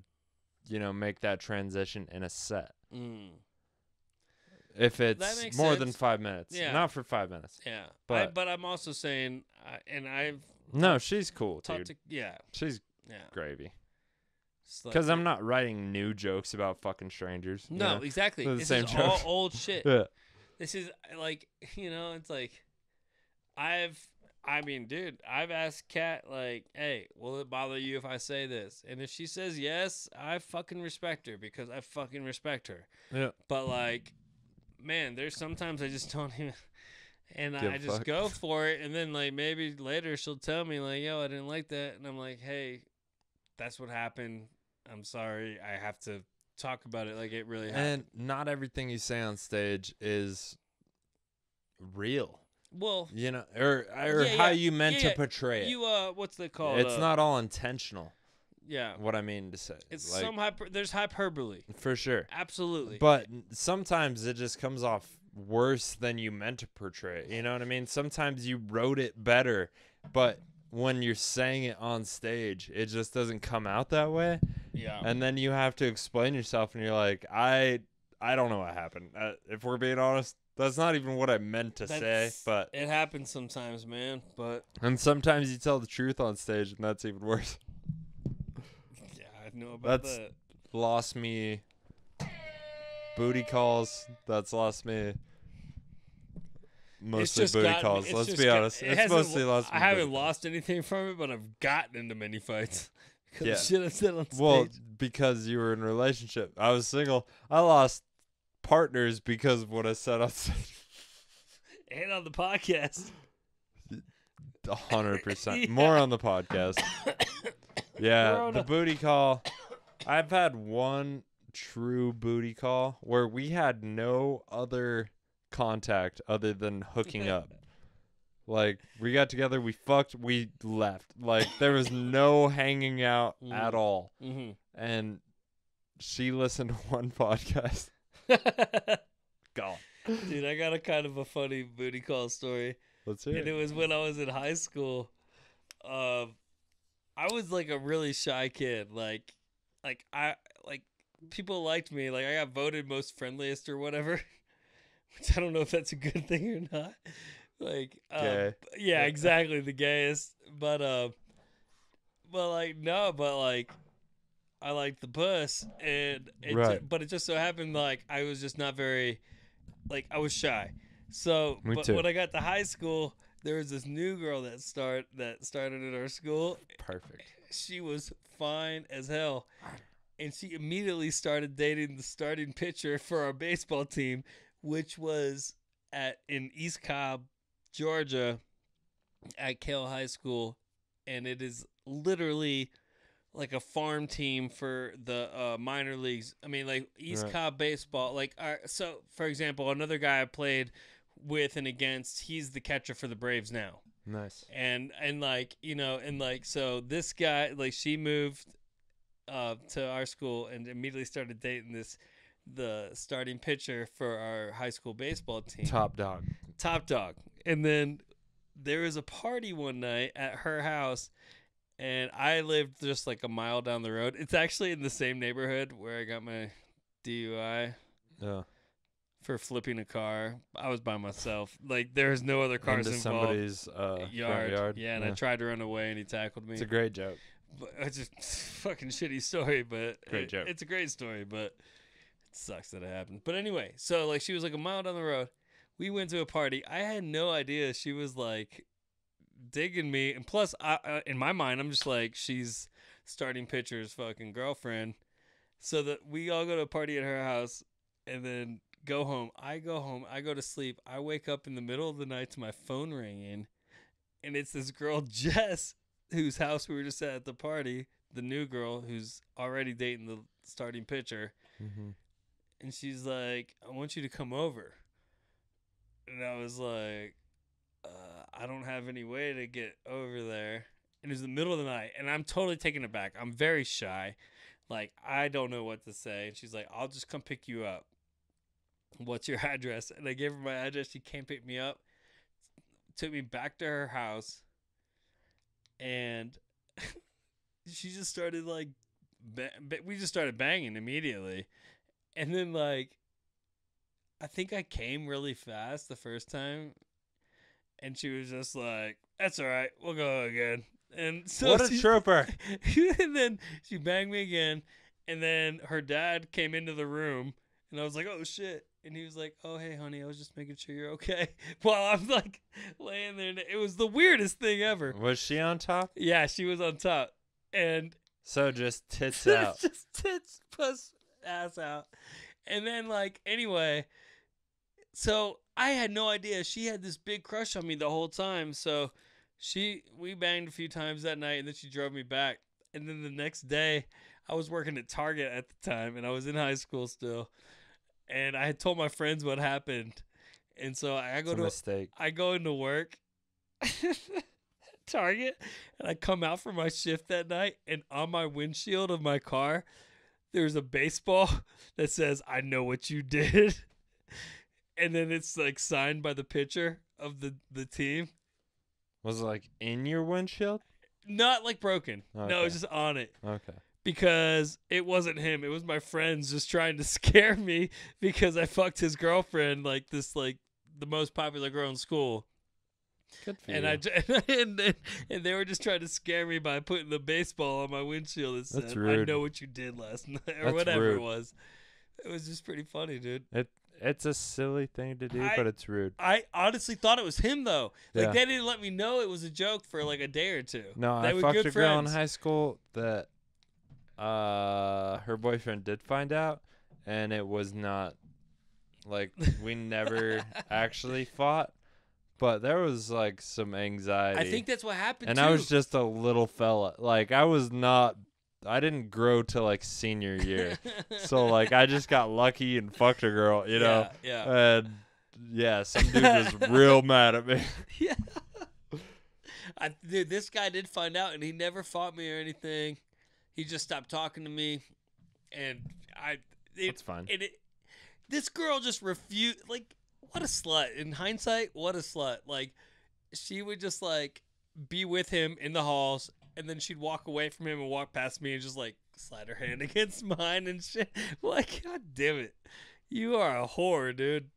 you know, make that transition in a set. Mm. If it's more than five minutes, Yeah. not for five minutes. Yeah, but I, But- I'm also saying, I and I've No, she's cool, dude. to yeah She's yeah gravy. Because I'm not writing new jokes about fucking strangers. you no know? exactly. The This same is all old shit. Yeah. This is like you know it's like I've I mean dude I've asked Kat like hey will it bother you if I say this and if she says yes I fucking respect her because I fucking respect her Yeah. but like man there's sometimes I just don't even and Give I just go for it and then like maybe later she'll tell me like yo I didn't like that and I'm like hey that's what happened. I'm sorry. I have to talk about it. Like it really happened. And not everything you say on stage is real. well You know, or or Yeah, how yeah, you meant yeah, to portray it. you uh what's that called? It's Uh, not all intentional. Yeah What I mean to say, It's like, some hyper. There's hyperbole. for sure. Absolutely. But sometimes it just comes off worse than you meant to portray it. You know what I mean? Sometimes you wrote it better, but when you're saying it on stage, it just doesn't come out that way. yeah. And then you have to explain yourself, and you're like, I, I don't know what happened. Uh, if we're being honest, that's not even what I meant to say. But it happens sometimes, man. But and sometimes you tell the truth on stage, and that's even worse. Know about That's- that. Lost me booty calls. That's lost me. Mostly booty gotten- calls. Let's be got- honest. it It's mostly lost. me I haven't lost anything from it, but I've gotten into many fights. Because Yeah. of shit I said on stage. Well, because you were in a relationship. I was single. I lost partners because of what I said on stage. and on the podcast. A hundred percent. Yeah. More on the podcast. Yeah, the booty call. I've had one true booty call where we had no other contact other than hooking up. Like we got together, we fucked, we left. Like there was no hanging out at Mm. all. hmm And she listened to one podcast. Gone. Dude, I got a kind of a funny booty call story. Let's hear and it it. was when I was in high school. Um, I was like a really shy kid. Like, like I like people liked me. Like I got voted most friendliest or whatever. Which I don't know if that's a good thing or not. Like, Gay. yeah, exactly the gayest. But um, but like no, but like, I liked the puss, and it ju- Right. but it just so happened like I was just not very, like I was shy. So, Me but too. when I got to high school, there was this new girl that start that started at our school. Perfect. She was fine as hell, and she immediately started dating the starting pitcher for our baseball team, which was at in East Cobb, Georgia, at Kell High School, and it is literally like a farm team for the uh, minor leagues. I mean, like East Right. Cobb baseball. Like, uh, so for example, another guy I played with and against, he's the catcher for the Braves now Nice. and and like you know and like so this guy like she moved uh to our school and immediately started dating this the starting pitcher for our high school baseball team Top dog. top dog and then there was a party one night at her house and i lived just like a mile down the road it's actually in the same neighborhood where i got my dui Yeah. For flipping a car i was by myself like there's no other cars Into involved somebody's uh, yard. yard. Yeah, and I tried to run away and he tackled me. It's a great joke. but it's just fucking shitty story, but Great it- joke. It's a great story, but it sucks that it happened. But anyway, so like she was like a mile down the road. We went to a party. I had no idea she was like digging me, and plus, I, uh, in my mind, I'm just like she's starting pitcher's fucking girlfriend. So that we all go to a party at her house, and then go home. I go home. I go to sleep. I wake up in the middle of the night to my phone ringing, and it's this girl Jess whose house we were just at at the party, the new girl who's already dating the starting pitcher, Mm-hmm. and she's like, "I want you to come over," and I was like, uh, "I don't have any way to get over there." And it was the middle of the night, and I'm totally taken aback. I'm very shy, like I don't know what to say. And she's like, "I'll just come pick you up." What's your address? And I gave her my address. She came pick me up, took me back to her house, and she just started like ba- we just started banging immediately and then like i think i came really fast the first time and she was just like that's all right we'll go again and so what a she- trooper. and then she banged me again and then her dad came into the room and i was like oh shit and he was like oh hey honey i was just making sure you're okay while i'm like laying there it was the weirdest thing ever Was she on top? yeah she was on top and So just tits out. just tits, puss, ass out. And then like anyway, so I had no idea she had this big crush on me the whole time. So she we banged a few times that night and then she drove me back. And then the next day I was working at Target at the time and I was in high school still. And I had told my friends what happened. And so I go to mistake. I go into work Target and I come out from my shift that night and on my windshield of my car there's a baseball that says I know what you did. and then it's like signed by the pitcher of the the team. Was it like in your windshield? Not like broken. No, Okay. it's just on it Okay. Because it wasn't him. It was my friends just trying to scare me because I fucked his girlfriend like this like the most popular girl in school. Good for and you. I and, and and they were just trying to scare me by putting the baseball on my windshield That's said, "I know what you did last night" or That's whatever it was. It was just pretty funny, dude. it it's a silly thing to do, I- but it's rude. I honestly thought it was him though. Like Yeah. they didn't let me know it was a joke for like a day or two. No, they I fucked good a girl in high school that uh her boyfriend did find out and it was not like we never actually fought, but there was like some anxiety. I think that's what happened. and too. I was just a little fella. Like I was not I didn't grow till like senior year. so like I just got lucky and fucked a girl, you know. Yeah, yeah. And yeah, some dude was real mad at me. yeah. I, dude, this guy did find out, and he never fought me or anything. He just stopped talking to me, and I. It, That's fine. And it, this girl just refused. Like, what a slut! In hindsight, what a slut! Like, she would just like be with him in the halls, and then she'd walk away from him and walk past me and just like slide her hand against mine and shit. Like, god damn it, you are a whore, dude.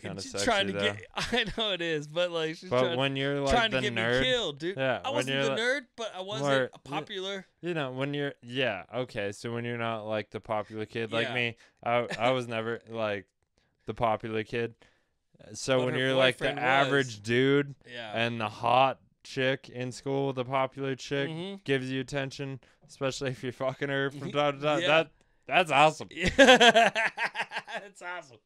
Kind of she's sexy trying to though. get. I know it is, but like she's but trying, when you're like trying to get nerd, me killed, dude. yeah, I wasn't the like- nerd, but I wasn't More- popular. you know, when you're yeah, okay. So when you're not like the popular kid like Yeah. me, I I was never like the popular kid. So But when you're like the was. average dude Yeah. and the hot chick in school, the popular chick Mhm. gives you attention, especially if you're fucking her from time to time. That that's awesome. that's awesome.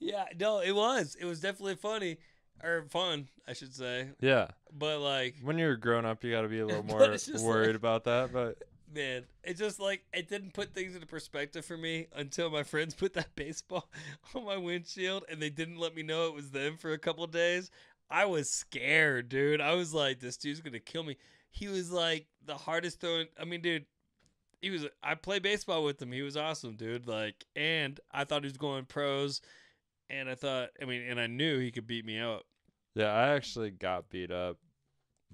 Yeah, no, it was. It was definitely funny or fun, I should say. Yeah. But like, When you're grown up, you got to be a little more worried like- about that. But man, it just like it didn't put things into perspective for me until my friends put that baseball on my windshield and they didn't let me know it was them for a couple days. I was scared, dude. I was like, this dude's gonna kill me. He was like the hardest throwing. I mean, dude, he was. I played baseball with him. He was awesome, dude. Like, and I thought he was going pros, and I thought, I mean, and I knew he could beat me up. yeah, I actually got beat up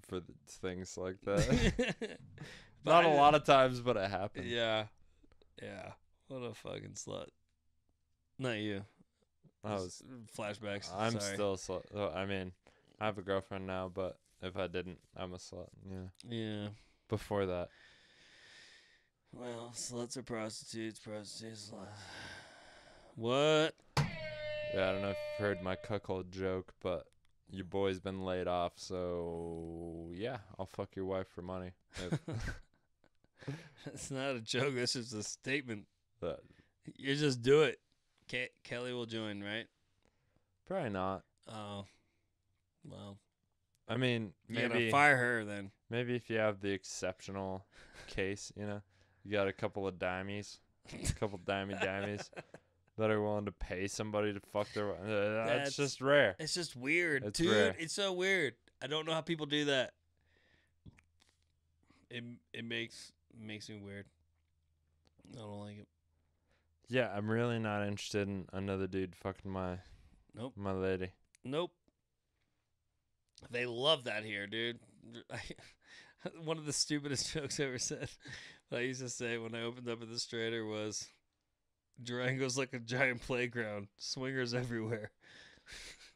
for things like that. Not a lot of times, but it happened. Yeah. Yeah. What a fucking slut. Not you. I was. flashbacks. I'm Sorry. still. slut. oh, I mean, I have a girlfriend now, but if I didn't, I'm a slut. Yeah. Yeah. Before that, Well, sluts are prostitutes, prostitutes. Slut. What? Yeah, I don't know if you've heard my cuckold joke, but your boy's been laid off, so yeah, I'll fuck your wife for money. It's not a joke. This is a statement. that- You just do it. Ke- Kelly will join, right? probably not. Oh. Well, I mean, you gotta maybe fire her then. maybe if you have the exceptional case, you know, you got a couple of dimies, a couple dimey dimies that are willing to pay somebody to fuck their. Uh, That's- that's just rare. It's just weird, It's dude. rare. It's so weird. I don't know how people do that. It it makes makes me weird. I don't like it. Yeah, I'm really not interested in another dude fucking my Nope. my lady. Nope. They love that here, dude. One of the stupidest jokes I ever said. That I used to say when I opened up at the Strater was, "Durango's like a giant playground, swingers everywhere."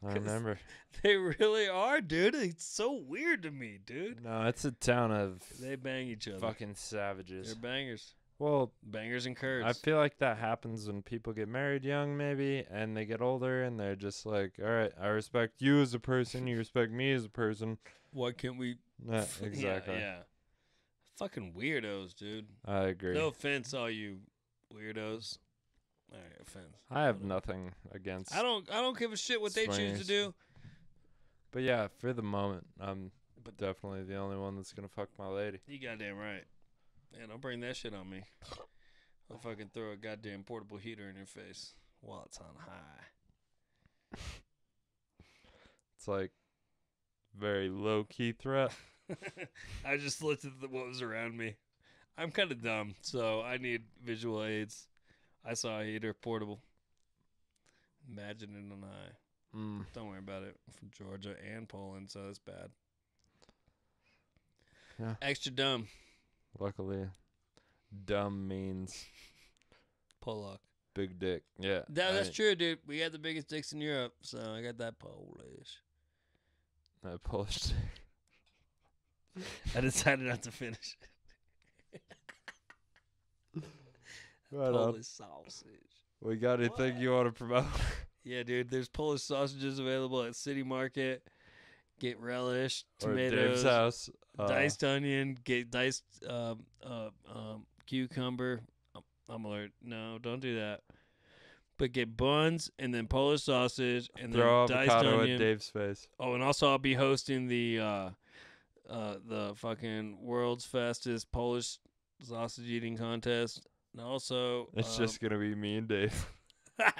I remember. They really are, dude. It's so weird to me, dude. No, it's a town of They bang each other. fucking savages. They're bangers. Well, Bangers and curds. I feel like that happens when people get married young, maybe, and they get older, and they're just like, "All right, I respect you as a person. You respect me as a person." Why can't we? Yeah, Yeah, exactly. Yeah, Fucking weirdos, dude. I agree. No offense, all you weirdos. All right, offense. I have nothing against. I don't. I don't give a shit what they choose to do. But yeah, for the moment, I'm But- definitely the only one that's gonna fuck my lady. You goddamn right. Man, don't bring that shit on me. I'll fucking throw a goddamn portable heater in your face while it's on high. It's like very low key threat. I just looked at the, what was around me. I'm kind of dumb, so I need visual aids. I saw a heater portable. Imagine it on high. Mm. Don't worry about it. I'm from Georgia and Poland, so it's bad. Yeah. Extra dumb. Luckily, dumb means Pollock. big dick. Yeah, That, that's true, dude. We got the biggest dicks in Europe, so I got that Polish. Uh, Polish. I decided not to finish. Right. Polish sausage. We got anything you want to promote? Yeah, dude. There's Polish sausages available at City Market. Get relish, tomatoes, house. Uh, diced onion, get diced um, uh, um, cucumber. Um, I'm alert. No, don't do that. But get buns and then Polish sausage and throw then diced onion. at Dave's face. Oh, and also I'll be hosting the uh, uh, the fucking world's fastest Polish sausage eating contest. And also, It's um, just gonna be me and Dave. yeah,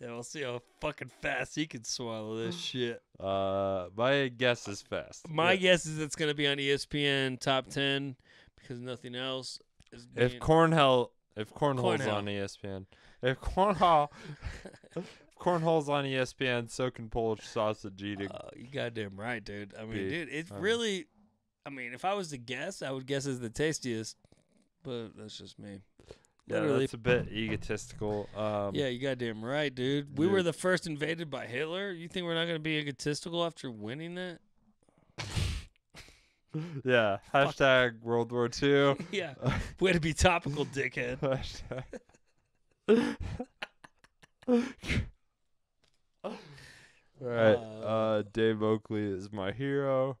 we'll see how fucking fast he can swallow this shit. Uh, my guess is fast. My Yeah. guess is it's gonna be on ESPN top ten because nothing else is. if being- Cornhole, if Cornhole's Cornhole. on ESPN, if Cornhole, if Cornhole's on ESPN, so can Polish sausage eating. Uh, you goddamn right, dude. I mean, Be, dude, it's um, really. I mean, if I was to guess, I would guess it's the tastiest, but that's just me. Yeah, Literally. that's a bit egotistical. Um, Yeah, you goddamn right, dude. We were the first invaded by Hitler. You think we're not gonna be egotistical after winning that? yeah. Hashtag World War II. yeah. Way to be topical, dickhead. Hashtag. All right. Uh, Uh, Dave Oakley is my hero.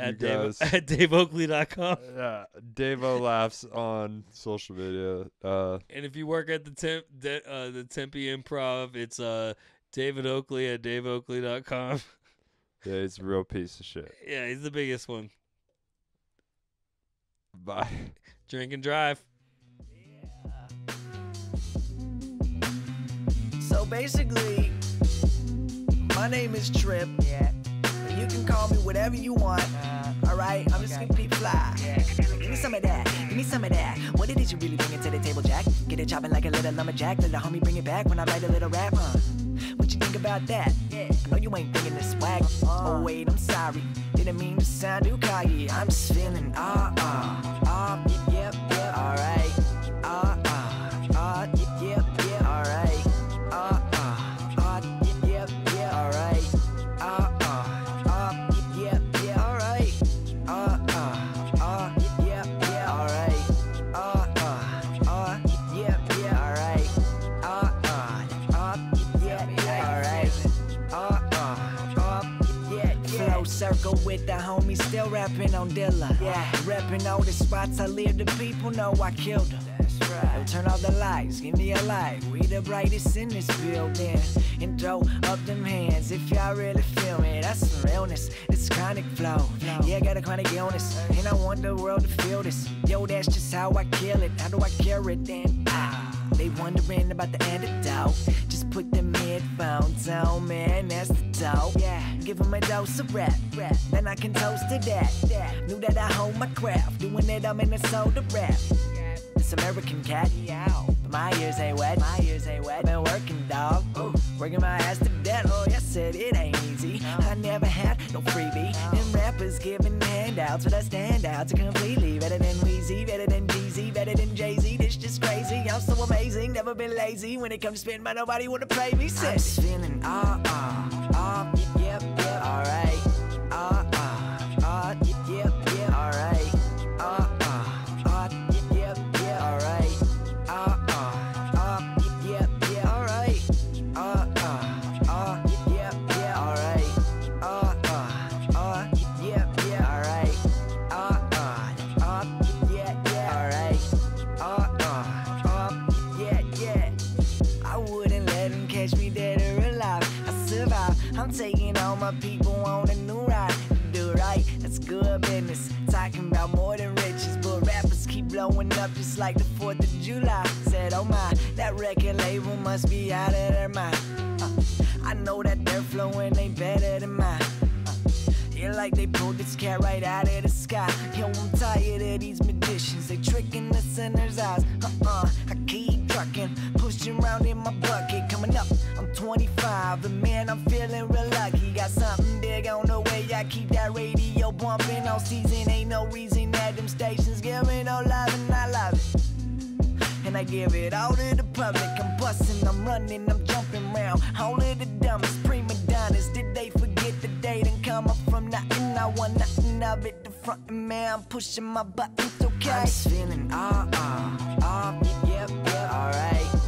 At You Dave guys- at DaveOakley.com. Yeah, Dave O laughs on social media. Uh, And if you work at the temp, de, uh, the Tempe Improv, it's uh David Oakley at DaveOakley.com. yeah, he's a real piece of shit. yeah, he's the biggest one. Bye. Drink and drive. So basically, my name is Trip. Yeah. You can call me whatever you want. Alright, I'm just gonna be fly. Give me some of that. Give me some of that. What is you really bringing to the table, Jack? Get it chopping like a little lumberjack. Let the homie bring it back when I write a little rap, huh? What you think about that? I know you ain't thinking this swag. Oh wait, I'm sorry. Didn't mean to sound too cocky. I'm just feeling ah ah ah yep rapping on Dilla. Yeah, rapping all the spots I live. The people know I killed them. Right. Turn off the lights, give me a light. We the brightest in this building. And throw up them hands if y'all really feel me. That's some realness. It's chronic flow. Yeah, I got a chronic illness. And I want the world to feel this. Yo, that's just how I kill it. How do I cure it then? Ah. They wondering about the antidote. Just put them headphones on, man. That's the dope. Yeah, give them a dose of rap. rap. Then I can toast to that. Yeah. Knew that I hold my craft. Doing it, I'm in the soda rap. This American cat, yeah. But my ears ain't wet. My ears ain't wet. Been working, dog. Ooh, working my ass to death. Oh, yes, said it ain't easy. I never had no freebie. Them rappers giving handouts, but I stand out to completely better than Weezy, better than Jeezy, better than Jay Z. I'm so amazing. Never been lazy. When it comes to spin, but nobody wanna play me. I'm just feeling ah ah ah yep 4th of July. Said, oh my, that record label must be out of their mind. Uh, I know that their flowing ain't better than mine. Uh, yeah, like they pulled this cat right out of the sky. Yo, I'm tired of these magicians. They tricking the sinner's eyes. Uh-uh, I keep trucking, pushing around in my bucket. Coming up, I'm 25, and man, I'm feeling real lucky. Got something give it all to the public. I'm busting, I'm running, I'm jumping round. All of the dumbest prima donnas. Did they forget the day and come up from nothing? I want nothing of it. The front man, I'm pushing my buttons, okay? I'm just feeling ah ah ah, yep yep, alright.